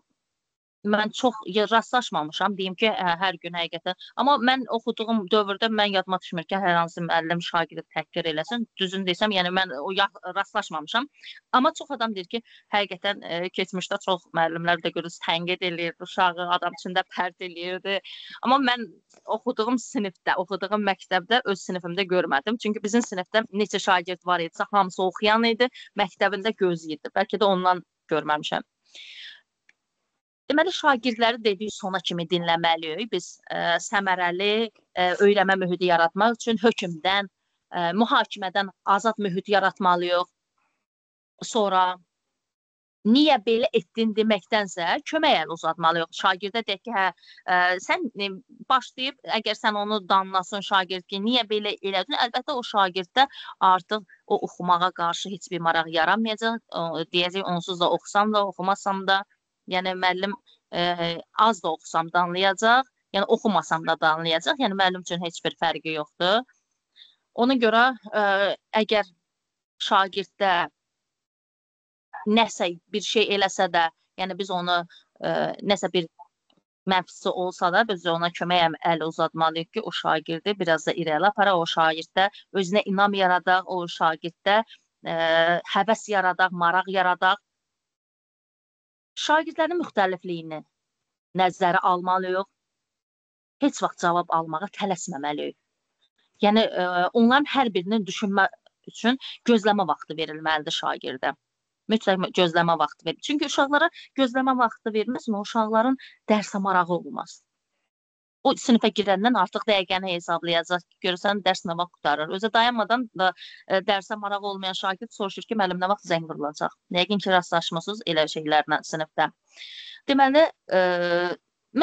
mən çox rastlaşmamışam, deyim ki, hə, hər gün həqiqətən. Amma mən oxuduğum dövrdə mən yadıma düşmür ki, hər hansı müəllim şagirdi təhqir eləsin. Düzünü desəm, yəni mən o rastlaşmamışam. Amma çox adam deyir ki, həqiqətən e, keçmişdə çox müəllimlər də görürüz tənqid eləyirdi uşağı, adam içində pərt eləyirdi. Amma mən oxuduğum sinifdə, oxuduğum məktəbdə öz sinifimdə görmədim. Çünki bizim sinifdə neçə şagird var idisə, hamısı oxuyan idi, məktəbində gözləyirdi. Bəlkə də ondan görməmişəm. Deməli şagirdləri dediyi sona kimi dinləməliyik. Biz ə, səmərəli ə, öyrənmə mühiti yaratmaq üçün hökmdən, ə, mühakimədən azad mühit yaratmalıyıq. Sonra niyə belə etdin deməkdənsə kömək əl uzatmalıyıq. Şagirdə deyək ki, hə, ə, sən başlayıb əgər sən onu danlasın şagird ki, niyə belə elədin? Əlbəttə o şagirddə artıq o oxumağa qarşı heç bir maraq yaranmayacaq. O, deyəcək onsuz da oxusam da, oxumasam da, yəni müəllim ə, az da oxusam da anlayacaq, yəni oxumasam da da anlayacaq. Yəni müəllim üçün heç bir fərqi yoxdur. Ona görə ə, əgər şagirddə nəsə bir şey eləsə də, yəni biz onu ə, nəsə bir mənfisi olsa da biz ona kömək əl- əl uzatmalıyıq ki, o şagirdi biraz da irəli aparaq, o şagirddə özünə inam yaradaq, o şagirddə ə, həvəs yaradaq, maraq yaradaq. Şagirdlərin müxtəlifliyini nəzərə almalıyıq. Heç vaxt cavab almağa tələsməməliyik. Yəni ə, onların hər birinin düşünmə üçün gözləmə vaxtı verilməlidir şagirdə. Mütləq gözləmə vaxtı verilir. Çünki uşaqlara gözləmə vaxtı verməsən, uşaqların dərsə marağı olmaz. O sinifə girəndən artıq dəqiqəni hesablayacaq. Görürsən dərs nə vaxt qurtarır. Özə dayanmadan da ə, dərsə marağı olmayan şagird soruşur ki, müəllim nə vaxt zəng vurulacaq? Yəqin ki, rastlaşmısınız elə şeylərlə sinifdə. Deməli, ə,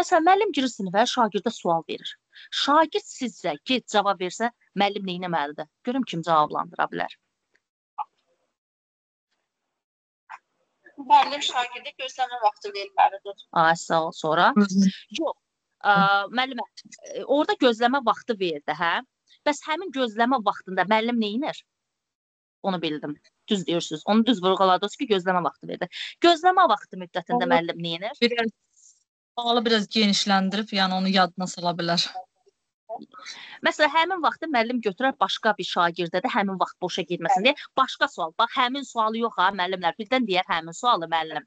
məsələn, müəllim girir sinifə, şagirdə sual verir. Şagird sizcə ki, cavab versə, müəllim nə etməlidir? Görüm kim cavablandıra bilər. Müəllim şagirdə gözləmə vaxtı verməlidir. Ay, sağ ol. Sonra? Yox. Ə, müəllimə, ə, orada gözləmə vaxtı verdi, hə? Bəs həmin gözləmə vaxtında müəllim nə edir? Onu bildim. Düz deyirsiniz. Onu düz vurğuladınız ki, gözləmə vaxtı verdi. Gözləmə vaxtı müddətində müəllim nə edir? Biraz sualı biraz genişləndirib, yəni onu yadına sala bilər. Məsələn, həmin vaxtda müəllim götürər başqa bir şagirdə də həmin vaxt boşa getməsin deyə başqa sual. Bax, həmin sualı yox ha müəllimlər. Birdən deyər həmin sualı müəllim.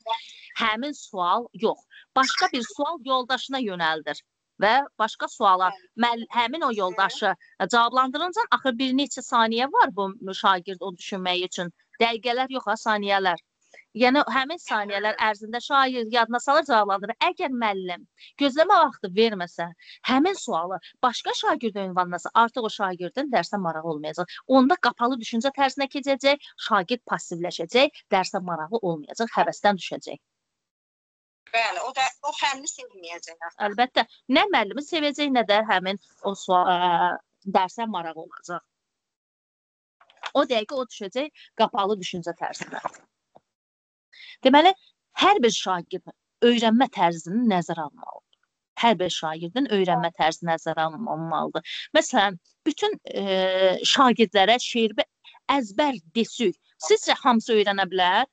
Həmin sual yox. Başqa bir sual yoldaşına yönəldir və başqa suala müəll- həmin o yoldaşı cavablandırınca axır bir neçə saniyə var bu şagird o düşünmək üçün. Dəqiqələr yox ha, saniyələr. Yəni həmin saniyələr ərzində şagird yadına salır cavablandırır. Əgər müəllim gözləmə vaxtı verməsə, həmin sualı başqa şagirdə ünvanlasa, artıq o şagirdin dərsə marağı olmayacaq. Onda qapalı düşüncə tərzinə keçəcək, şagird passivləşəcək, dərsə marağı olmayacaq, həvəsdən düşəcək. Bəli, o da o fənni sevməyəcək. Əlbəttə, nə müəllimi sevəcək, nə də həmin o sual ə, dərsə marağı olacaq. O dəqiqə o düşəcək qapalı düşüncə tərzinə. Deməli, hər bir şagird öyrənmə tərzini nəzərə almalıdır. Hər bir şagirdin öyrənmə tərzi nəzərə alınmalıdır. Məsələn, bütün e, şagirdlərə şeiri əzbər desək, sizcə hamısı öyrənə bilər?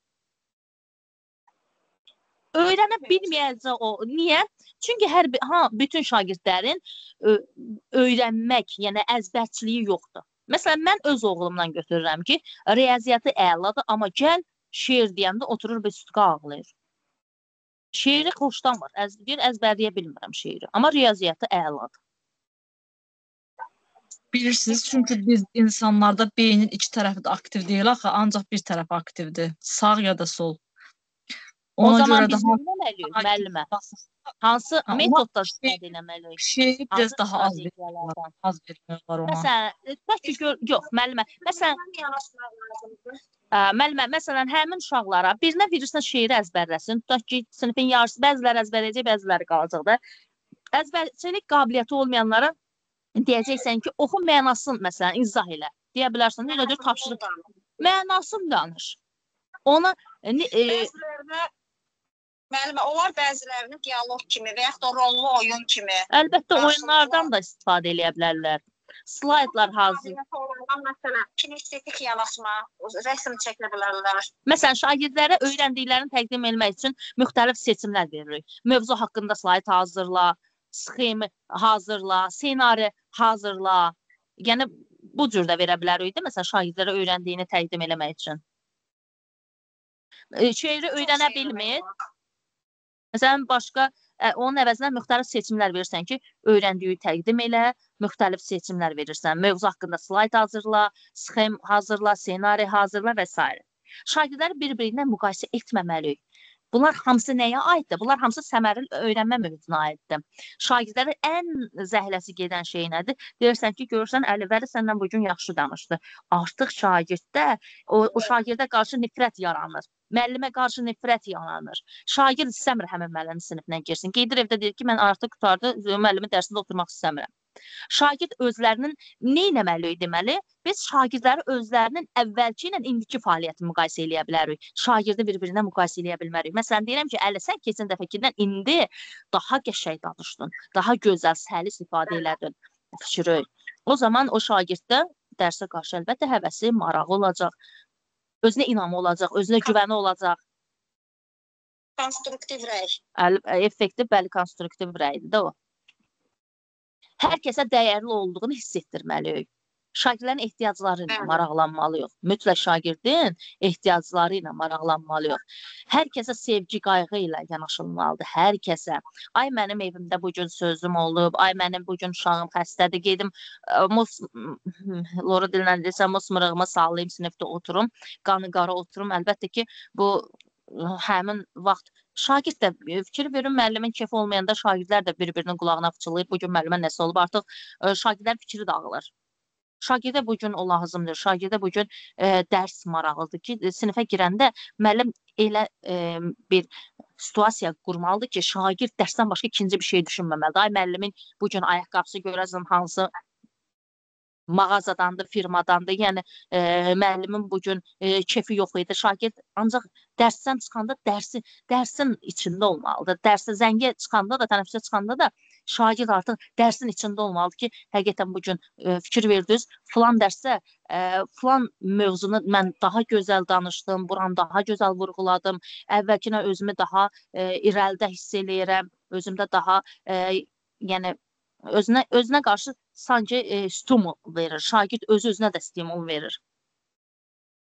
Öyrənə bilməyəcək o. Niyə? Çünki hər ha bütün şagirdlərin ö, öyrənmək, yəni əzbərçiliyi yoxdur. Məsələn, mən öz oğlumdan götürürəm ki, riyaziyyatı əladır, amma gəl şeir deyəndə oturur bir sütqa ağlayır. Şeiri xoşlamır. Əz bir əzbərləyə bilmirəm şeiri, amma riyaziyyatı əladır. Bilirsiniz, çünki biz insanlarda beynin iki tərəfi də aktiv deyil axı, ancaq bir tərəfi aktivdir. Sağ ya da sol. O Ona zaman görə biz daha nə etməliyik daha müəllimə? Hansı metodda şey- istifadə etməliyik? Şeiri biraz daha az veriyorlar, az veriyorlar ona. Məsələn, tutaq ki, gör, yox, müəllimə. Məsələn, yanaşmaq lazımdır. Ə, müəllimə, məsələn, həmin uşaqlara birinə verirsən şeiri əzbərləsin. Tutaq ki, sinifin yarısı bəziləri əzbərləyəcək, bəziləri qalacaq da. Əzbərçilik qabiliyyəti olmayanlara deyəcəksən ki, oxu mənasını məsələn izah elə. Deyə bilərsən, elədir tapşırıq. Mənasını danış. Ona e, e, müəllimə, onlar bəzilərini dialoq kimi və yaxud da rollu oyun kimi əlbəttə oyunlardan da istifadə edə bilərlər. Slaydlar hazır. məsələn kinestetik yanaşma, rəsm çəkə bilərlər. Məsələn, şagirdlərə öyrəndiklərini təqdim etmək üçün müxtəlif seçimlər veririk. Mövzu haqqında slayd hazırla, sxemi hazırla, ssenari hazırla. Yəni bu cür də verə bilərik də, məsələn, şagirdlərə öyrəndiyini təqdim etmək üçün. Şeiri öyrənə bilmir. Məsələn, başqa ə, onun əvəzinə müxtəlif seçimlər verirsən ki, öyrəndiyi təqdim elə, müxtəlif seçimlər verirsən. Mövzu haqqında slayd hazırla, sxem hazırla, ssenari hazırla və s. Şagirdləri bir-biri ilə müqayisə etməməliyik. Bunlar hamısı nəyə aiddir? Bunlar hamısı səmərəli öyrənmə mühitinə aiddir. Şagirdlərin ən zəhləsi gedən şey nədir? Deyirsən ki, görürsən Əli Vəli səndən bu gün yaxşı danışdı. Artıq şagirddə o, o şagirdə qarşı nifrət yaranır. Müəllimə qarşı nifrət yaranır. Şagird istəmir həmin müəllim sinifinə girsin. Gedir evdə deyir ki, mən artıq qutardı, müəllimin dərsində oturmaq istəmirəm. Şagird özlərinin nə etməliyik deməli? Biz şagirdləri özlərinin əvvəlki ilə indiki fəaliyyətini müqayisə eləyə bilərik. Şagirdi bir-birinə müqayisə eləyə bilmərik. Məsələn, deyirəm ki, Əli sən keçən dəfəkindən indi daha qəşəng danışdın, daha gözəl, səlis ifadə elədin fikri. O zaman o şagirddə dərsə qarşı əlbəttə həvəsi, marağı olacaq. Özünə inamı olacaq, özünə güvəni olacaq. Konstruktiv rəy. Effektiv, bəli, konstruktiv rəydir də o. Hər kəsə dəyərli olduğunu hiss etdirməliyik. şagirdlərin ehtiyacları ilə Bəli. maraqlanmalıyıq. Mütləq şagirdin ehtiyacları ilə maraqlanmalıyıq. Hər kəsə sevgi, qayğı ilə yanaşılmalıdır. Hər kəsə. Ay mənim evimdə bu gün sözüm olub, ay mənim bu gün uşağım xəstədir, gedim ə, mos [LAUGHS] Lora dillə desəm mosmırığımı sallayım sinifdə oturum, qanı qara oturum. Əlbəttə ki, bu həmin vaxt şagird də fikir verin, müəllimin kefi olmayanda şagirdlər də bir-birinin qulağına fıçılayır. Bu gün müəllimə nəsə olub, artıq ə, şagirdlərin fikri dağılır. Şagirdə bu gün o lazımdır. Şagirdə bu gün ə, dərs maraqlıdır ki, ə, sinifə girəndə müəllim elə ə, bir situasiya qurmalıdır ki, şagird dərsdən başqa ikinci bir şey düşünməməlidir. Ay müəllimin bu gün ayaqqabısı görəsən hansı mağazadandır, firmadandır. Yəni e, müəllimin bu gün e, kefi yox idi. Şagird ancaq dərsdən çıxanda dərsi dərsin içində olmalıdır. Dərsə zəngə çıxanda da, tənəffüsə çıxanda da şagird artıq dərsin içində olmalıdır ki, həqiqətən bu gün e, fikir verdiniz, filan dərsdə e, filan mövzunu mən daha gözəl danışdım, buranı daha gözəl vurğuladım. Əvvəlkinə özümü daha e, irəlidə hiss eləyirəm, özümdə daha e, yəni özünə özünə qarşı sanki e, stimul verir. Şagird öz özünə də stimul verir.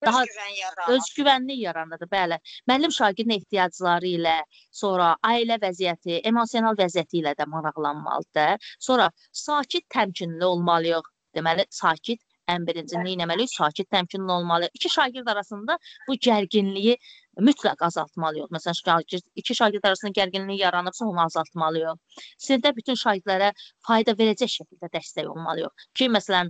Daha- Özgüvən yaranır. Özgüvənlik yaranır, bəli. Müəllim şagirdin ehtiyacları ilə, sonra ailə vəziyyəti, emosional vəziyyəti ilə də maraqlanmalıdır. Sonra sakit, təmkinli olmalıyıq. Deməli, sakit ən birinci nə etməliyik? Sakit, təmkinli olmalıyıq. İki şagird arasında bu gərginliyi mütləq azaltmalıyıq. Məsələn, şagird iki şagird arasında gərginlik yaranıbsa, onu azaltmalıyıq. Sinifdə bütün şagirdlərə fayda verəcək şəkildə dəstək olmalıyıq. Ki, məsələn,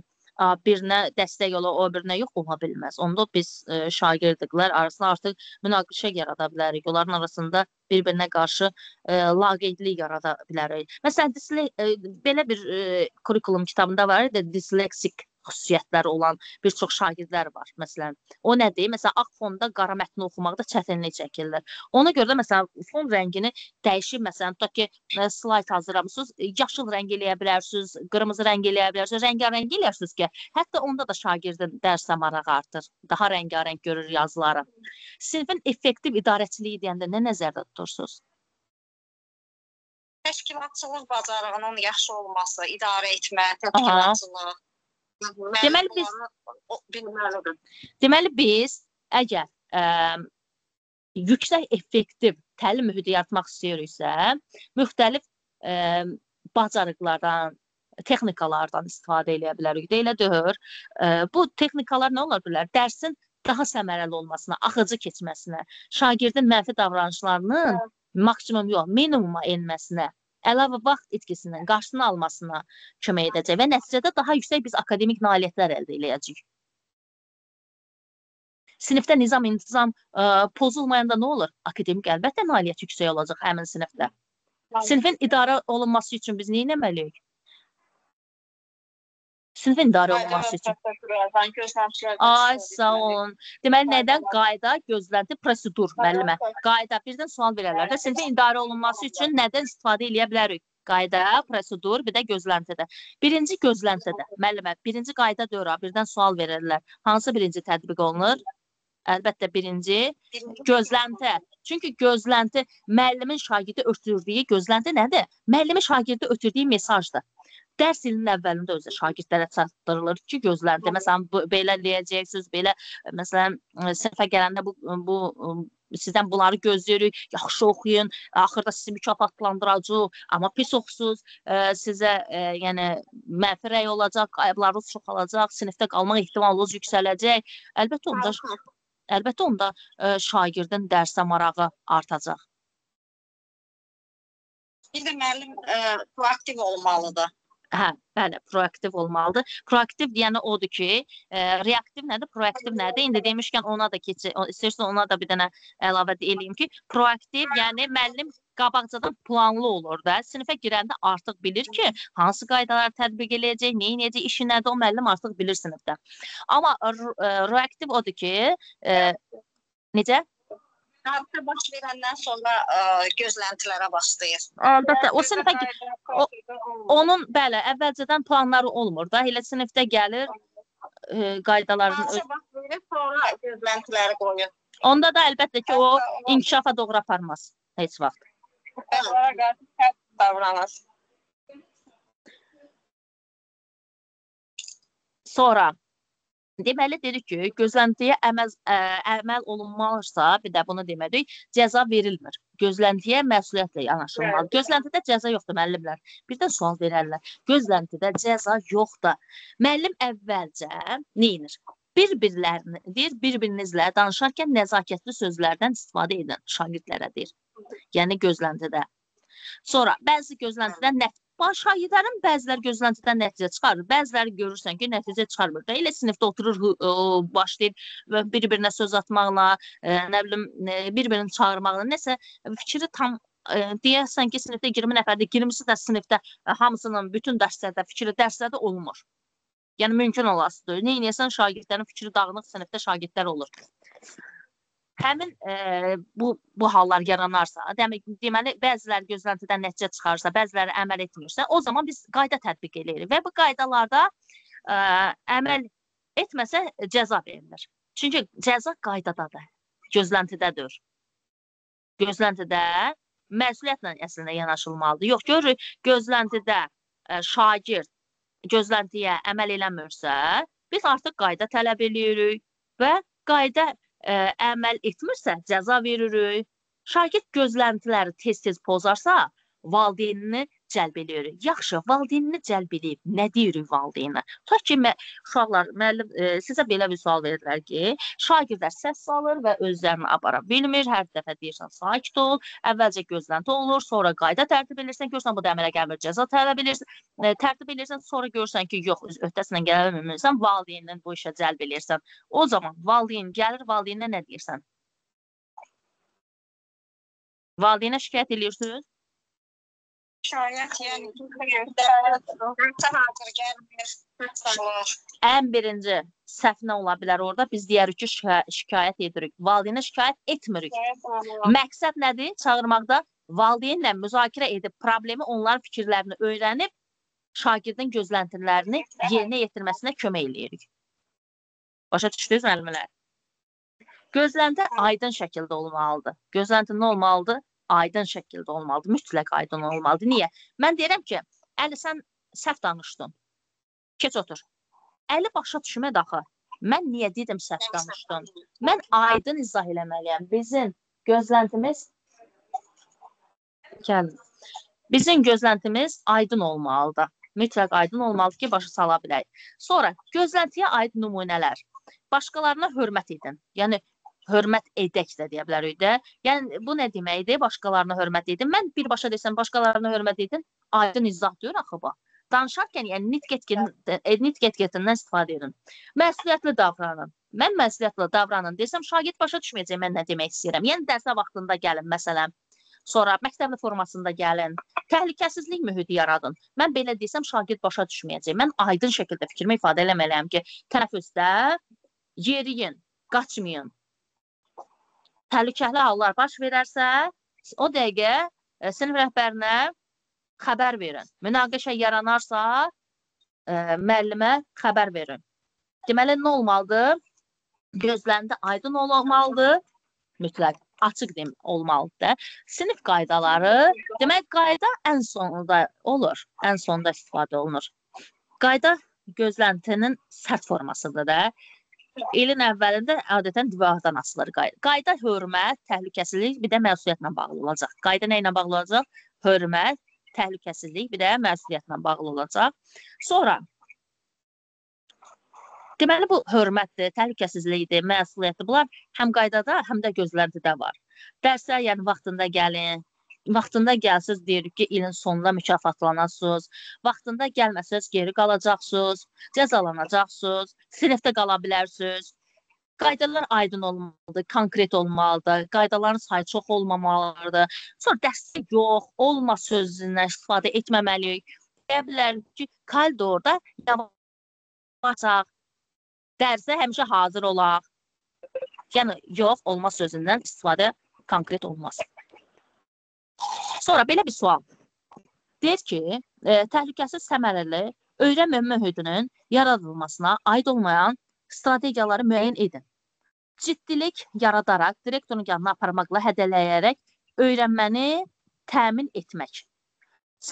birinə dəstək ola, o birinə yox ola bilməz. Onda biz e, şagirdlər arasında artıq münaqişə yarada bilərik. Onların arasında bir-birinə qarşı e, laqeydlik yarada bilərik. Məsələn, disle e, belə bir e, kurikulum kitabında var idi, disleksik xüsusiyyətləri olan bir çox şagirdlər var. Məsələn, o nədir? Məsələn, ağ fonda qara mətni oxumaqda çətinlik çəkirlər. Ona görə də məsələn, fon rəngini dəyişib, məsələn, tutaq ki, e, slayd hazırlamısınız, e, yaşıl rəng eləyə bilərsiniz, qırmızı rəng eləyə bilərsiniz, rəngarəng eləyirsiniz ki, hətta onda da şagirdin dərsə marağı artır. Daha rəngarəng görür yazıları. Sinifin effektiv idarəçiliyi deyəndə nə nəzərdə tutursunuz? Təşkilatçılıq bacarığının yaxşı olması, idarə etmə, təşkilatçılıq. Deməli, biz- bilməlidir. Deməli biz əgər ə, yüksək effektiv təlim mühiti yaratmaq istəyiriksə, müxtəlif ə, bacarıqlardan, texnikalardan istifadə edə bilərik. Elə deyir. Ə, bu texnikalar nə ola bilər? Dərsin daha səmərəli olmasına, axıcı keçməsinə, şagirdin mənfi davranışlarının maksimum yox, minimuma enməsinə, əlavə vaxt itkisinin qarşısını almasına kömək edəcək və nəticədə daha yüksək biz akademik nailiyyətlər əldə edəcəyik. Sinifdə nizam intizam ə, pozulmayanda nə olur? Akademik əlbəttə nailiyyət yüksək olacaq həmin sinifdə. Sinifin idarə olunması üçün biz nə etməliyik? Sinifin idarə olunması üçün. Ay, sağ olun. Deməli, nədən qayda, gözlənti, prosedur müəllimə. Qayda, birdən sual verərlər də sinifin idarə olunması üçün nədən istifadə edə bilərik? Qayda, prosedur, bir də gözləntidə. Birinci gözləntidə, müəllimə, birinci qayda deyir, birdən sual verirlər. Hansı birinci tətbiq olunur? Əlbəttə birinci gözlənti. Çünki gözlənti müəllimin şagirdi ötürdüyü gözlənti nədir? Müəllimin şagirdi ötürdüyü mesajdır. Dərs ilinin əvvəlində özü şagirdlərə çatdırılır ki, gözlənti. Məsələn, bu, belə eləyəcəksiniz, belə məsələn ə, sinifə gələndə bu bu ə, sizdən bunları gözləyirik. Yaxşı oxuyun, axırda sizi mükafatlandıracağıq, amma pis oxusuz, ə, sizə ə, yəni mənfi rəy olacaq, qayıblarınız çoxalacaq, sinifdə qalmaq ehtimalınız yüksələcək. Əlbəttə onda əlbəttə onda ə, şagirdin dərsə marağı artacaq. Bir də müəllim proaktiv olmalıdır. Hə, bəli, proaktiv olmalıdır. Proaktiv deyəni odur ki, e, reaktiv nədir, proaktiv nədir? İndi demişkən ona da keçə, o- istəyirsən ona da bir dənə əlavə eləyim ki, proaktiv, yəni müəllim qabaqcadan planlı olur da. Sinifə girəndə artıq bilir ki, hansı qaydaları tətbiq eləyəcək, nə edəcək, işi nədir, o müəllim artıq bilir sinifdə. Amma e, reaktiv odur ki, e, necə? Hadisə baş verəndən sonra ə, gözləntilərə başlayır. Əlbəttə, o sinifə gi- onun bəli, əvvəlcədən planları olmur da. Elə sinifdə gəlir e, qaydaların öz Hadisə baş verir, sonra gözləntiləri qoyur. Onda da əlbəttə ki, o inkişafa doğru aparmaz heç vaxt. Onlara qarşı sərt davranır. Sonra deməli dedik ki, gözləntiyə əməl ə, əməl olunmalısa, bir də bunu demədik, cəza verilmir. Gözləntiyə məsuliyyətlə yanaşılmalı. Gözləntidə cəza yoxdur müəllimlər. Bir də sual verərlər. Gözləntidə cəza yoxdur. Müəllim əvvəlcə nə edir? Bir-birlərini deyir, bir-birinizlə danışarkən nəzakətli sözlərdən istifadə edin şagirdlərə deyir. Yəni gözləntidə. Sonra bəzi gözləntidən nəf şagirdlərin bəziləri gözləntidən nəticə çıxarır. Bəziləri görürsən ki, nəticə çıxarmır da. Elə sinifdə oturur, o, başlayır bir-birinə söz atmaqla, e, nə bilim, e, bir-birini çağırmaqla, nəsə fikri tam e, deyəsən ki, sinifdə 20 nəfərdir, 20-si də sinifdə e, hamısının bütün dərslərdə fikri dərslərdə olmur. Yəni mümkün olasıdır. Nə edirsən şagirdlərin fikri dağınıq sinifdə şagirdlər olur. Həmin e, bu bu hallar yaranarsa, demək deməli bəziləri gözləntidən nəticə çıxarsa, bəziləri əməl etmirsə, o zaman biz qayda tətbiq eləyirik və bu qaydalarda ə, əməl etməsə cəza verilir. Çünki cəza qaydadadır, gözləntidədir. Gözləntidə məsuliyyətlə əslində yanaşılmalıdır. Yox, görürük gözləntidə ə, şagird gözləntiyə əməl eləmirsə, biz artıq qayda tələb eləyirik və qayda ə, əməl etmirsə cəza veririk. Şagird gözləntiləri tez-tez pozarsa, valideynini cəlb eləyirik. Yaxşı, valideynini cəlb edib nə deyirik valideynə? Tutaq ki, mə uşaqlar müəllim e, sizə belə bir sual verirlər ki, şagirdlər səs salır və özlərini apara bilmir. Hər dəfə deyirsən sakit ol, əvvəlcə gözlənti olur, sonra qayda tərtib edirsən, görsən bu da əmələ gəlmir, cəza tələb edirsən, e, tərtib edirsən, sonra görsən ki, yox, öhdəsindən gələ bilmirsən, valideynin bu işə cəlb edirsən. O zaman valideyn gəlir, valideynə nə deyirsən? Valideynə şikayət edirsiniz? Şayət yəni Ümtə hazır gəlmir. Ən birinci səhv nə ola bilər orada? Biz deyərik ki, şika- şikayət edirik. Valideynə şikayət etmirik. Məqsəd nədir? Çağırmaqda valideynlə müzakirə edib problemi, onların fikirlərini öyrənib şagirdin gözləntilərini yerinə yetirməsinə kömək eləyirik. Başa düşdünüz müəllimlər? Gözlənti aydın şəkildə olmalıdır. Gözlənti nə olmalıdır? Aydın şəkildə olmalıdır. Mütləq aydın olmalıdır. Niyə? Mən deyirəm ki, Əli sən səhv danışdın. Keç otur. Əli başa düşmədi axı. Mən niyə dedim səhv danışdın? Mən aydın izah eləməliyəm. Bizim gözləntimiz gəlin. Bizim gözləntimiz aydın olmalıdır. Mütləq aydın olmalıdır ki, başa sala bilək. Sonra gözləntiyə aid nümunələr. Başqalarına hörmət edin. Yəni hörmət edək də deyə bilərik də. Yəni bu nə deməkdir? Başqalarına hörmət edin. Mən birbaşa desəm başqalarına hörmət edin, aydın izah deyir axı bu. Danışarkən yəni nitq etkin e, nitq etketindən istifadə edin. Məsuliyyətli davranın. Mən məsuliyyətli davranın desəm şagird başa düşməyəcək mən nə demək istəyirəm. Yəni dərsə vaxtında gəlin məsələn. Sonra məktəbli formasında gəlin. Təhlükəsizlik mühiti yaradın. Mən belə desəm şagird başa düşməyəcək. Mən aydın şəkildə fikrimi ifadə eləməliyəm ki, tənəffüsdə yeriyin, qaçmayın. Təhlükəli hallar baş verərsə, o dəqiqə e, sinif rəhbərinə xəbər verin. Münaqişə yaranarsa, e, müəllimə xəbər verin. Deməli nə olmalıdır? Gözlərində aydın olmalıdır. Mütləq açıq dem olmalıdır. Sinif qaydaları, demək qayda ən sonunda olur. Ən sonda istifadə olunur. Qayda gözləntinin sərt formasıdır da. İlin əvvəlində adətən divardan asılır qayda. Qayda hörmət, təhlükəsizlik, bir də məsuliyyətlə bağlı olacaq. Qayda nə ilə bağlı olacaq? Hörmət, təhlükəsizlik, bir də məsuliyyətlə bağlı olacaq. Sonra Deməli bu hörmətdir, təhlükəsizlikdir, məsuliyyətdir. Bunlar həm qaydada, həm də gözləntidə var. Dərsə yəni vaxtında gəlin. Vaxtında gəlsəz deyirik ki, ilin sonunda mükafatlanasınız. Vaxtında gəlməsəz geri qalacaqsınız, cəzalanacaqsınız, sinifdə qala bilərsiniz. Qaydalar aydın olmalıdır, konkret olmalıdır. Qaydaların sayı çox olmamalıdır. Sonra dəstə yox, olma sözündən istifadə etməməliyik. Deyə bilərik ki, koridorda yavaş dərsə həmişə hazır olaq. Yəni yox, olmaz sözündən istifadə konkret olmaz. Sonra belə bir sual. Deyir ki, e, təhlükəsiz səmərəli öyrənmə mühitinin yaradılmasına aid olmayan strategiyaları müəyyən edin. Ciddilik yaradaraq, direktorun yanına aparmaqla hədələyərək öyrənməni təmin etmək.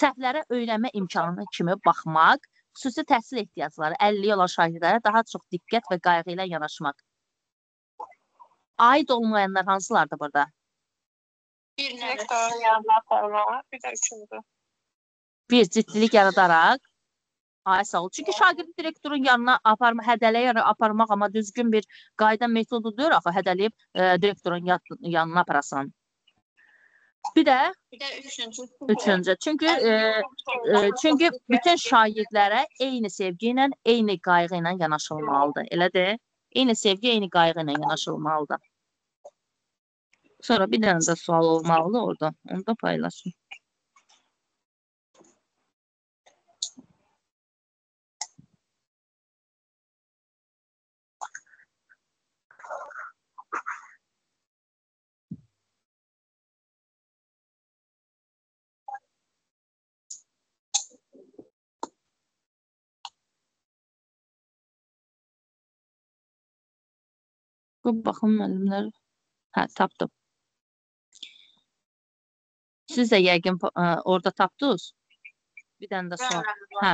Səhvlərə öyrənmə imkanı kimi baxmaq xüsusi təhsil ehtiyacları 50 olan şagirdlərə daha çox diqqət və qayğı ilə yanaşmaq. Aid olmayanlar hansılardır burada? Bir Direktorun yanına aparmağa, bir də üçüncü. Bir ciddilik yaradaraq Ay sağ ol. Çünki şagird direktorun yanına aparma, hədələyərək aparmaq amma düzgün bir qayda metodu deyil axı hədələyib e, direktorun yanına aparasan. Bir də bir də üçüncü. üçüncü. Çünki e, e, çünki bütün şagirdlərə eyni sevgi ilə, eyni qayğı ilə yanaşılmalıdır. Elədir? Eyni sevgi, eyni qayğı ilə yanaşılmalıdır. Sonra bir dənə də sual olmalıdır orada. Onu da paylaşın. Bu baxın müəllimlər. Hə, tapdım. Siz də yəqin ə, orada tapdınız. Bir dənə də sual. Hə.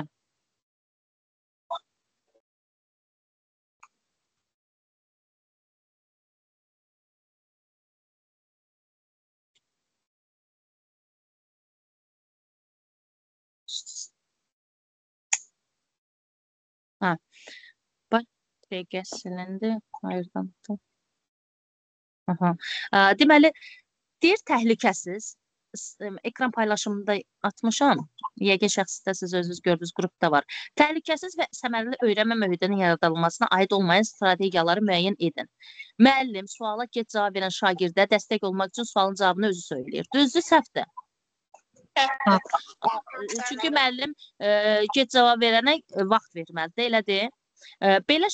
Hə. Bax, dəqiqə silindi. Hayırdan. da. Aha. Deməli, deyir təhlükəsiz. Ekran paylaşımında atmışam. YG şəxsdə siz özünüz gördünüz qrupda var. Təhlükəsiz və səmərəli öyrənmə mühitinin yaradılmasına aid olmayan strategiyaları müəyyən edin. Müəllim suala gec cavab verən şagirdə dəstək olmaq üçün sualın cavabını özü söyləyir. Düzdür, səhvdir? Çünki müəllim gec cavab verənə vaxt verməlidir, elədir? Belə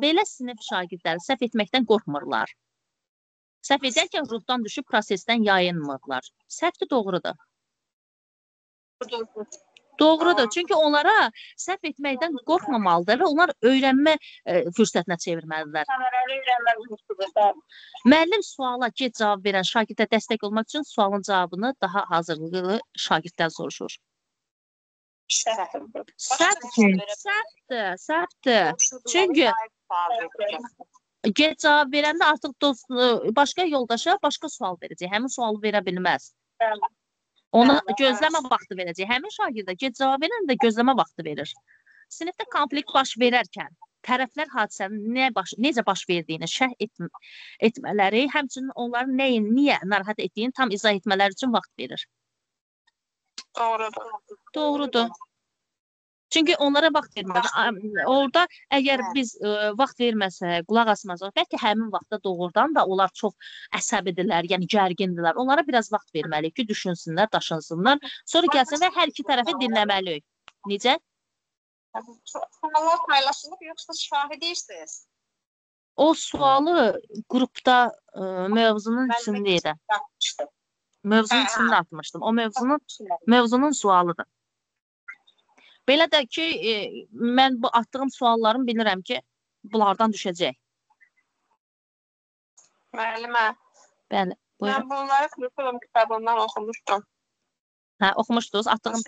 belə sinif şagirdləri səhv etməkdən qorxmurlar. Səhv edərkən ruhdan düşüb prosesdən yayınmırlar. Səhvdir, doğrudur. Doğrudur. Çünki onlara səhv etməkdən qorxmamalıdır və onlar öyrənmə ə, fürsətinə çevirməlidirlər. Müəllim suala gec cavab verən şagirdə dəstək olmaq üçün sualın cavabını daha hazırlıqlı şagirddən soruşur. Səhvdir, səhvdir, səhvdir. Çünki gec cavab verəndə artıq dost ə, başqa yoldaşa başqa sual verəcək. Həmin sualı verə bilməz. Bəli. Ona Bəli, gözləmə vaxtı verəcək. Həmin şagirdə gec cavab verən də gözləmə vaxtı verir. Sinifdə konflikt baş verərkən tərəflər hadisənin nə baş necə baş verdiyini şərh etm etmələri, həmçinin onların nəyin, niyə narahat etdiyini tam izah etmələri üçün vaxt verir. Doğrudur. Doğrudur. Çünki onlara vaxt verməli. Am- Orada əgər biz ə, vaxt verməsək, qulaq asmasaq, bəlkə həmin vaxtda doğrudan da onlar çox əsəbidirlər, yəni gərgindirlər. Onlara biraz vaxt verməliyik ki, düşünsünlər, daşınsınlar. Sonra gəlsin və hər iki tərəfi dinləməliyik. Necə? Suallar paylaşılıb yoxsa şahid deyirsiniz? O sualı qrupda ə, mövzunun Müəllimə içində idi. Mövzunun Hə, hə. içində atmışdım. O mövzunun mövzunun sualıdır. Belə də ki, e, mən bu atdığım sualların bilirəm ki, bunlardan düşəcək. Müəllimə, Bəli, buyurun. mən bunları kurrikulum kitabından oxumuşdum. Hə, oxumuşdunuz, atdığım